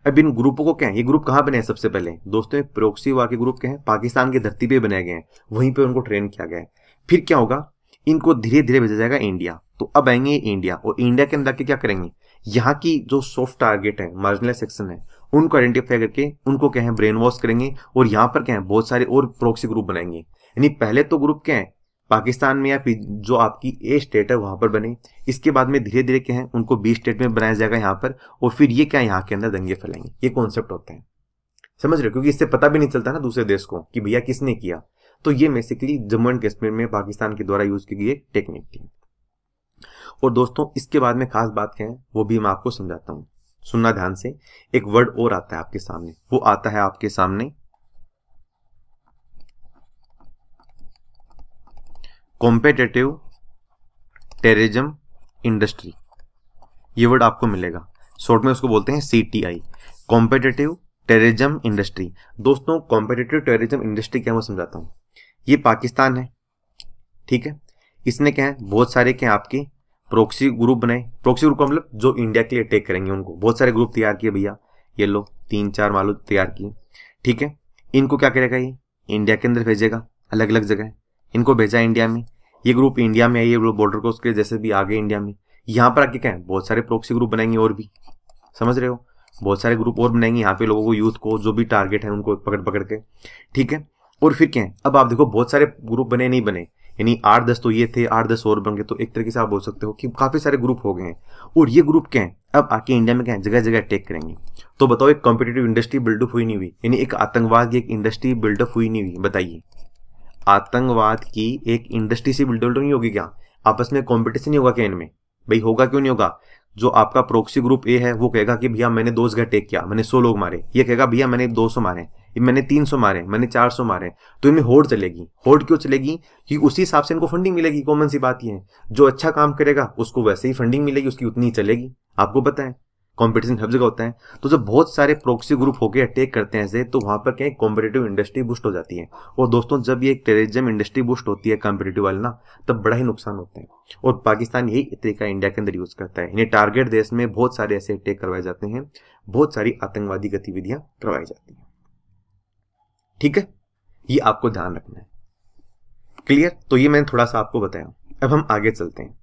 अब इन ग्रुपों को क्या है? ये ग्रुप कहाँ बने हैं सबसे पहले? दोस्तों प्रोक्सी वार के ग्रुप क्या है। पाकिस्तान की धरती पे बनाए गए हैं। वहीं पे उनको ट्रेन किया गया है। फिर क्या होगा? इनको धीरे धीरे भेजा जाएगा इंडिया तो अब आएँगे इंडिया और इंडिया के अंदर के क्या करेंगे? यहाँ की जो सॉफ्ट टारगेट है मार्जिनल सेक्शन है, उनको आइडेंटिफाई करके उनको क्या है ब्रेन वॉश करेंगे। और यहाँ पर क्या है, बहुत सारे और प्रोक्सी ग्रुप बनाएँगे। यानी पहले तो ग्रुप क्या है? पाकिस्तान में या जो आपकी ए स्टेट है, वहाँ पर बने। इसके बाद में धीरे धीरे क्या है, उनको बी स्टेट में बनाया जाएगा यहाँ पर, और फिर ये क्या यहाँ के अंदर दंगे फैलाएँगे। ये कॉन्सेप्ट होता है। समझ रहे हो? क्योंकि इससे पता भी नहीं चलता ना दूसरे देश को कि भैया किसने किया। तो ये बेसिकली जम्मू एंड कश्मीर में पाकिस्तान के द्वारा यूज़ की गई एक टेक्निक थी और दोस्तों, इसके बाद में खास बात क्या है, वो भी मैं आपको समझाता हूँ। सुनना ध्यान से। एक वर्ड और आता है आपके सामने। वो आता है आपके सामने कॉम्पिटेटिव टेररिज्म इंडस्ट्री ये वर्ड आपको मिलेगा। शॉर्ट में उसको बोलते हैं C T I competitive terrorism industry दोस्तों कॉम्पिटेटिव टेररिज्म इंडस्ट्री क्या मैं समझाता हूँ। ये पाकिस्तान है, ठीक है? इसने क्या है, बहुत सारे क्या आपके प्रोक्सी ग्रुप बनाए। प्रोक्सी ग्रुप का मतलब जो इंडिया के लिए अटैक करेंगे उनको। बहुत सारे ग्रुप तैयार किए भैया। ये लो तीन चार मालूम तैयार किए। ठीक है? इनको क्या करेगा ये? इंडिया के अंदर भेजेगा। अलग अलग जगह। इनको भेजा इंडिया में। ये ग्रुप इंडिया में है, ये बॉर्डर क्रॉस के जैसे भी आगे इंडिया में। यहाँ पर आके क्या है, बहुत सारे प्रोक्सी ग्रुप बनाएँगे और भी। समझ रहे हो? बहुत सारे ग्रुप और बनाएँगे यहाँ पे लोगों को यूथ को, जो भी टारगेट है उनको पकड़ पकड़ के। ठीक है? और फिर क्या है, अब आप देखो, बहुत सारे ग्रुप बने, नहीं बने। यानी आठ दस तो ये थे, आठ दस और बन गए तो एक तरीके से आप बोल सकते हो कि काफ़ी सारे ग्रुप हो गए हैं। और ये ग्रुप क्या है, अब आके इंडिया में क्या है जगह जगह अटैक करेंगे। तो बताओ, एक कॉम्पिटेटिव इंडस्ट्री बिल्डअप हुई नहीं हुई? यानी एक आतंकवाद की एक इंडस्ट्री बिल्डअप हुई नहीं हुई, बताइए। आतंकवाद की एक इंडस्ट्री से बिल्डअप नहीं होगी क्या? आपस में कॉम्पिटिशन नहीं होगा क्या इनमें? भाई होगा क्यों नहीं होगा? जो आपका प्रोक्सी ग्रुप ए है, वो कहेगा कि भैया मैंने दो जगह टेक किया, मैंने सौ लोग मारे। ये कहेगा, भैया मैंने दो सौ मारे मैंने तीन सौ मारे, मैंने चार सौ मारे। तो इनमें होड़ चलेगी। होड़ क्यों चलेगी? कि उसी हिसाब से इनको फंडिंग मिलेगी कॉमन सी बात ये है। जो अच्छा काम करेगा, उसको वैसे ही फंडिंग मिलेगी, उसकी उतनी चलेगी। आपको पता है। कंपटीशन हर जगह होता है। तो जब बहुत सारे प्रोक्सी ग्रुप होकर अटैक करते हैं ऐसे तो वहाँ पर क्या कॉम्पिटेटिव इंडस्ट्री बुस्ट हो जाती है। और दोस्तों, जब ये टेररिज्म इंडस्ट्री बुस्ट होती है कॉम्पिटेटिव वाली ना, तब बड़ा ही नुकसान होता है। और पाकिस्तान यही तरीका इंडिया के अंदर यूज़ करता है। इन्हें टारगेट देश में बहुत सारे ऐसे अटैक करवाए जाते हैं, बहुत सारी आतंकवादी गतिविधियाँ करवाई जाती हैं। ठीक है? ये आपको ध्यान रखना है। क्लियर तो ये मैंने थोड़ा सा आपको बताया। अब हम आगे चलते हैं।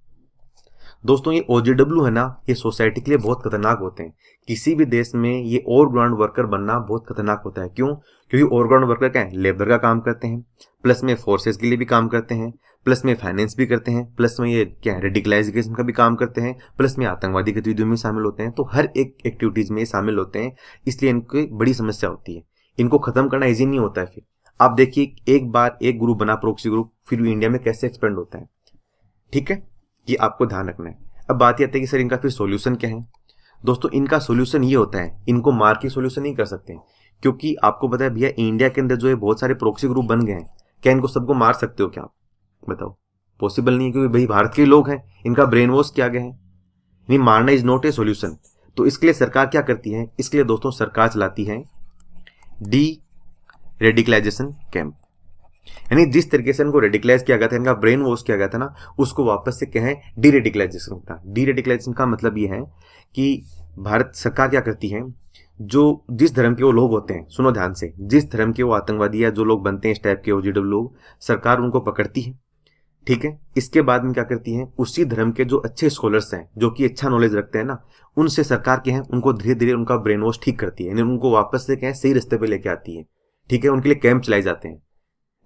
दोस्तों, ये ओजेडब्ल्यू है ना, ये सोसाइटी के लिए बहुत खतरनाक होते हैं। किसी भी देश में ये ओवर ग्राउंड वर्कर बनना बहुत खतरनाक होता है। क्यों? क्योंकि ओवर ग्राउंड वर्कर क्या है? लेबर का काम करते हैं। प्लस में फोर्सेस के लिए भी काम करते हैं। प्लस में फाइनेंस भी करते हैं। प्लस में ये क्या है? रेडिकलाइजेशन का भी काम करते हैं। प्लस में आतंकवादी गतिविधियों में शामिल होते हैं। तो हर एक एक्टिविटीज़ में शामिल होते हैं। इसलिए इनकी बड़ी समस्या होती है। इनको खत्म करना ईजी नहीं होता है फिर। आप देखिए, एक बार एक ग्रुप बना प्रोक्सी ग्रुप फिर भी इंडिया में कैसे एक्सपेंड होता है? ठीक है? ये आपको ध्यान रखना है। अब बात ये आती है कि सर इनका फिर सोल्यूशन क्या है? दोस्तों, इनका सोल्यूशन ये होता है, इनको मार के सोल्यूशन नहीं कर सकते। क्योंकि आपको है भैया इंडिया के अंदर जो है बहुत सारे प्रोक्सी ग्रुप बन गए हैं। क्या इनको सबको मार सकते हो क्या आप? बताओ। पॉसिबल नहीं है क्योंकि भाई भारत के लोग हैं, इनका ब्रेन वॉश किया गया है। नहीं, मारना इज़ नॉट ए सोल्यूशन तो इसके लिए सरकार क्या करती है? इसके लिए दोस्तों, सरकार चलाती है डी रेडिकलाइजेशन कैंप यानी जिस तरीके से इनको रेडिकलाइज किया गया था, इनका ब्रेन वॉश किया गया था ना, उसको वापस से क्या है डी रेडिकलाइजेशन का। डी रेडिकलाइजेशन का मतलब ये है कि भारत सरकार क्या करती है? जो जिस धर्म के वो लोग होते हैं, सुनो ध्यान से, जिस धर्म के वो आतंकवादी या जो लोग बनते हैं इस टाइप के ओजीडब्ल्यू लोग, सरकार उनको पकड़ती है। ठीक है? इसके बाद में क्या करती है? उसी धर्म के जो अच्छे स्कॉलर्स हैं, जो कि अच्छा नॉलेज रखते हैं ना, उनसे सरकार के हैं, उनको धीरे धीरे उनका ब्रेन वॉश ठीक करती है। यानी उनको वापस से क्या है सही रस्ते पर लेके आती है। ठीक है? उनके लिए कैंप चलाए जाते हैं।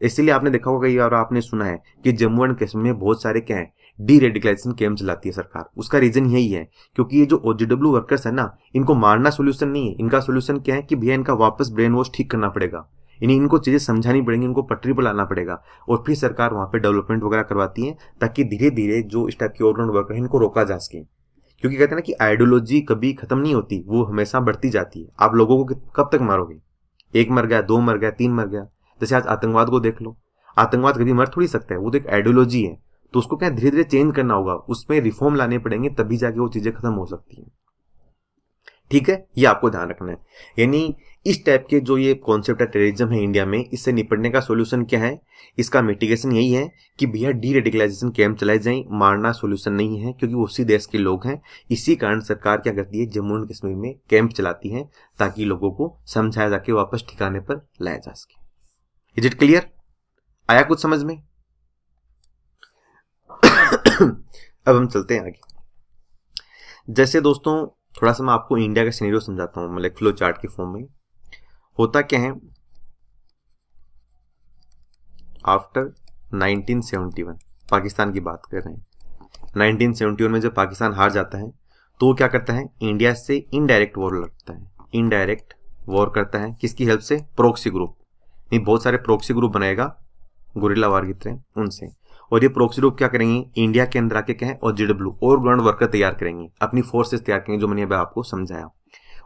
इसीलिए आपने देखा होगा कई बार आपने सुना है कि जम्मू एंड कश्मीर में बहुत सारे क्या है डी रेडिकलाइजेशन कैंप चलाती है सरकार। उसका रीजन यही है, क्योंकि ये जो ओजीडब्ल्यू वर्कर्स है ना, इनको मारना सोल्यूशन नहीं है। इनका सोल्यूशन क्या है कि भैया इनका वापस ब्रेन वॉश ठीक करना पड़ेगा। यानी इनको चीज़ें समझानी पड़ेंगी, इनको पटरी पर लाना पड़ेगा। और फिर सरकार वहाँ पे डेवलपमेंट वगैरह करवाती है, ताकि धीरे धीरे जो इस टाइप के ऑलराउंड वर्कर है, इनको रोका जा सके। क्योंकि कहते हैं ना कि आइडियोलॉजी कभी खत्म नहीं होती, वो हमेशा बढ़ती जाती है। आप लोगों को, कब तक मारोगे? एक मर गया, दो मर गया, तीन मर गया। जैसे आज आतंकवाद को देख लो। आतंकवाद कभी मर थोड़ी सकता है, वो तो एक आइडियोलॉजी है। तो उसको क्या धीरे धीरे चेंज करना होगा? उसमें रिफॉर्म लाने पड़ेंगे, तभी जाके वो चीज़ें खत्म हो सकती हैं। ठीक है? ये आपको ध्यान रखना है। यानी इस टाइप के जो ये कॉन्सेप्ट है टेररिज्म है इंडिया में, इससे निपटने का सोल्यूशन क्या है? इसका मिटिगेशन यही है कि भैया डी रेडिकलाइजेशन कैंप चलाए जाए। मारना सोल्यूशन नहीं है, क्योंकि उसी देश के लोग हैं। इसी कारण सरकार क्या करती है? जम्मू एंड कश्मीर में कैंप चलाती है, ताकि लोगों को समझाया जाके वापस ठिकाने पर लाया जा सके। इज़ इट क्लियर आया कुछ समझ में? अब हम चलते हैं आगे। जैसे दोस्तों, थोड़ा सा मैं आपको इंडिया का सीनेरियो समझाता हूँ मतलब फ्लो चार्ट के फॉर्म में। होता क्या है? आफ्टर 1971 पाकिस्तान की बात कर रहे हैं। 1971 में जब पाकिस्तान हार जाता है तो वो क्या करता है? इंडिया से इनडायरेक्ट वॉर लड़ता है। इनडायरेक्ट वॉर करता है। किसकी हेल्प से? प्रोक्सी ग्रुप नहीं, बहुत सारे प्रोक्सी ग्रुप बनाएगा गुरिल्ला वार की तरह, उनसे। और ये प्रोक्सी ग्रुप क्या करेंगे? इंडिया के अंदर आके कहें और जेडब्ल्यू और ग्राउंड वर्कर तैयार करेंगे। अपनी फोर्सेस तैयार करेंगे, जो मैंने अभी आपको समझाया।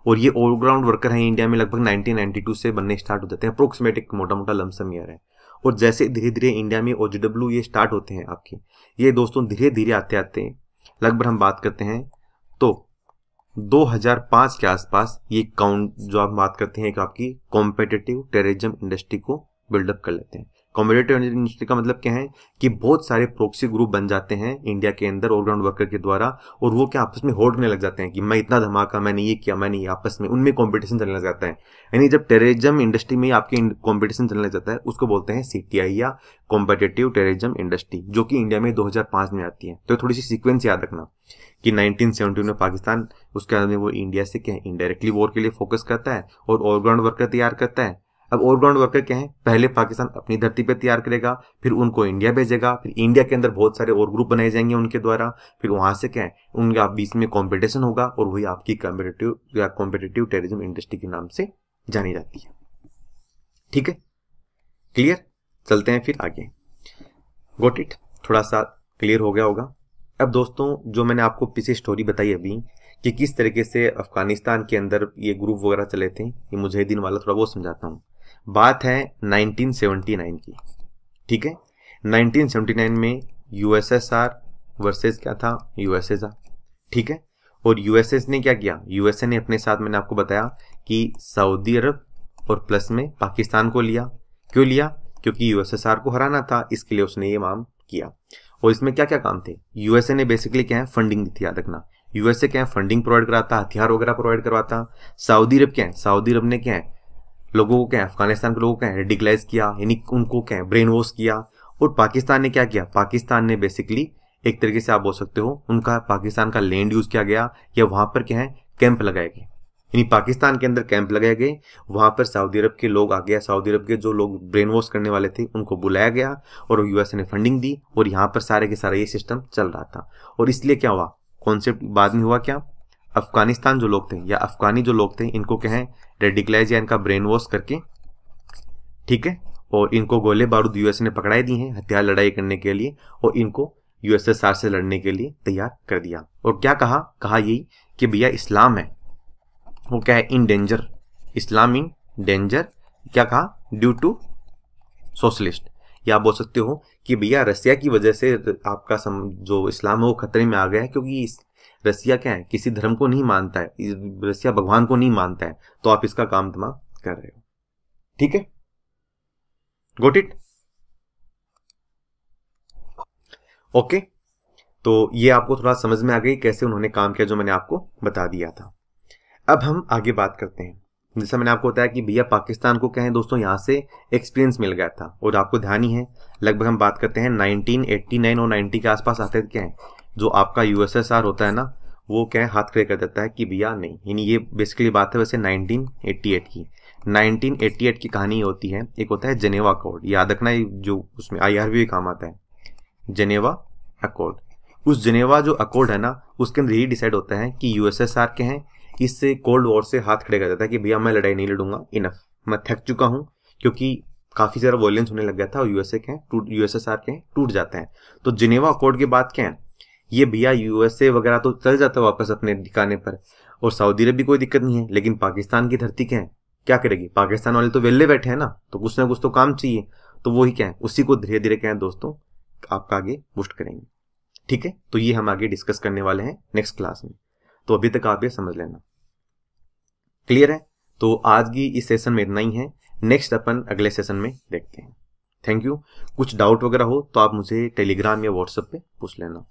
और ये ऑलराउंड वर्कर हैं इंडिया में लगभग 1992 से बनने स्टार्ट हो जाते हैं। अप्रोक्सीमेटिक मोटा मोटा लमसम ईयर है। और जैसे धीरे धीरे इंडिया में ओजीडब्ल्यू ये स्टार्ट होते हैं आपके, ये दोस्तों धीरे धीरे आते आते लगभग हम बात करते हैं तो 2005 के आसपास ये काउंट जो आप बात करते हैं एक आपकी कॉम्पिटेटिव टेररिज्म इंडस्ट्री को बिल्डअप कर लेते हैं। कॉम्पिटेटिव इंडस्ट्री का मतलब क्या है कि बहुत सारे प्रोक्सी ग्रुप बन जाते हैं इंडिया के अंदर ऑलराउंड वर्कर के द्वारा और वो क्या आपस में होड़ने लग जाते हैं कि मैं इतना धमाका, मैंने ये किया, मैंने ये आपस में, उनमें कॉम्पिटिशन चलने लग जाता है। यानी जब टेररिज्म इंडस्ट्री में आपके कॉम्पिटिशन चलने लग जाता है, उसको बोलते हैं सीटीआई या कॉम्पिटेटिव टेररिज्म इंडस्ट्री जो कि इंडिया में 2005 में आती है। तो थोड़ी सी सीक्वेंस याद रखना कि 1970 में पाकिस्तान, उसके बाद में वो इंडिया से क्या इनडायरेक्टली वॉर के लिए फोकस करता है और ऑलराउंड वर्कर तैयार करता है। अब ऑलराउंड वर्कर क्या है? पहले पाकिस्तान अपनी धरती पर तैयार करेगा, फिर उनको इंडिया भेजेगा, फिर इंडिया के अंदर बहुत सारे और ग्रुप बनाए जाएँगे उनके द्वारा, फिर वहाँ से क्या है? उनके बीच में कॉम्पिटिशन होगा और वही आपकी कॉम्पिटेटिव या कॉम्पिटेटिव टेरिज्म इंडस्ट्री के नाम से जानी जाती है। ठीक है? क्लियर चलते हैं फिर आगे। गोट इट थोड़ा सा क्लियर हो गया होगा। अब दोस्तों, जो मैंने आपको पीछे स्टोरी बताई अभी, कि किस तरीके से अफ़गानिस्तान के अंदर ये ग्रुप वगैरह चले थे, ये मुजाहिदीन वाला थोड़ा बहुत समझाता हूँ। बात है 1979 की, ठीक है? 1979 में यूएसएसआर वर्सेस क्या था? यूएसएसआर ठीक है? और यूएसएस ने क्या किया? यूएसए ने अपने साथ मैंने आपको बताया कि सऊदी अरब और प्लस में पाकिस्तान को लिया। क्यों लिया? क्योंकि यूएसएसआर को हराना था, इसके लिए उसने ये माम किया। और इसमें क्या क्या काम थे? यूएसए ने बेसिकली क्या है? फंडिंग दी थी, याद रखना। यूएसए क्या है? फंडिंग प्रोवाइड कराता, हथियार वगैरह प्रोवाइड करवाता। सऊदी अरब क्या है? सऊदी अरब ने क्या है? लोगों को क्या अफ़गानिस्तान के लोगों को क्या रेडिकलाइज किया, यानी उनको क्या ब्रेन वॉश किया। और पाकिस्तान ने क्या किया? पाकिस्तान ने बेसिकली एक तरीके से आप बोल सकते हो, उनका, पाकिस्तान का लैंड यूज़ किया गया, या वहाँ पर क्या है? कैंप लगाए गए। यानी पाकिस्तान के अंदर कैंप लगाए गए, वहाँ पर सऊदी अरब के लोग आ गया सऊदी अरब के जो लोग ब्रेन वॉश करने वाले थे, उनको बुलाया गया, और यूएस ने फंडिंग दी, और यहाँ पर सारे के सारा ये सिस्टम चल रहा था। और इसलिए क्या हुआ? कॉन्सेप्ट बाद में हुआ क्या? अफ़गानिस्तान जो लोग थे या अफगानी जो लोग थे इनको कहें रेडिकलाइज या इनका ब्रेन वॉश करके ठीक है? और इनको गोले बारूद यूएस ने पकड़ाई दी हैं हथियार लड़ाई करने के लिए और इनको यूएसएसआर से लड़ने के लिए तैयार कर दिया। और क्या कहा? कहा यही कि भैया इस्लाम है वो क्या है? In danger Islam in danger क्या कहा? ड्यू टू सोशलिस्ट या आप बोल सकते हो कि भैया रसिया की वजह से आपका सम, जो इस्लाम है वो खतरे में आ गया है क्योंकि रसिया क्या है? किसी धर्म को नहीं मानता है। रसिया भगवान को नहीं मानता है। तो आप इसका काम तमाम कर रहे हो। ठीक है? गोट इट ओके तो ये आपको थोड़ा समझ में आ गई कैसे उन्होंने काम किया जो मैंने आपको बता दिया था। अब हम आगे बात करते हैं। जैसा मैंने आपको बताया कि भैया पाकिस्तान को कहें दोस्तों, यहाँ से एक्सपीरियंस मिल गया था। और आपको ध्यान ही है। लगभग हम बात करते हैं 1989 और 90 के आसपास आते क्या है? जो आपका यूएसएसआर होता है ना, वो क्या है, हाथ खड़े कर देता है कि भैया नहीं, यानी ये बेसिकली बात है वैसे 1988 की। 1988 की कहानी होती है, एक होता है जनेवा कोड याद रखना जो उसमें आई भी काम आता है। जनेवा अकॉर्ड उस जनेवा जो अकॉर्ड है ना, उसके अंदर यही डिसाइड होता है कि यूएसएसआर के हैं, इससे कोल्ड वॉर से हाथ खड़े कर देता है कि भैया मैं लड़ाई नहीं लड़ूँगा इनफ मैं थक चुका हूँ, क्योंकि काफ़ी सारा वॉयलेंस होने लग गया था और यूएसए के टूट यूएसएसआर के टूट जाते हैं। तो जिनेवा अकॉर्ड की बात क्या है ये भैया यूएसए वगैरह तो चल जाता वापस अपने ठिकाने पर। और सऊदी अरब भी कोई दिक्कत नहीं है, लेकिन पाकिस्तान की धरती क्या है? क्या करेगी? पाकिस्तान वाले तो वेल्ले बैठे हैं ना तो कुछ ना कुछ तो काम चाहिए। तो वही क्या है? उसी को धीरे धीरे क्या है दोस्तों, आपका आगे बुस्ट करेंगे। ठीक है? तो ये हम आगे डिस्कस करने वाले हैं नेक्स्ट क्लास में। तो अभी तक आप ये समझ लेना। क्लियर है? तो आज की इस सेशन में इतना ही है। नेक्स्ट अपन अगले सेशन में देखते हैं। थैंक यू कुछ डाउट वगैरह हो तो आप मुझे टेलीग्राम या व्हाट्सएप पे पूछ लेना।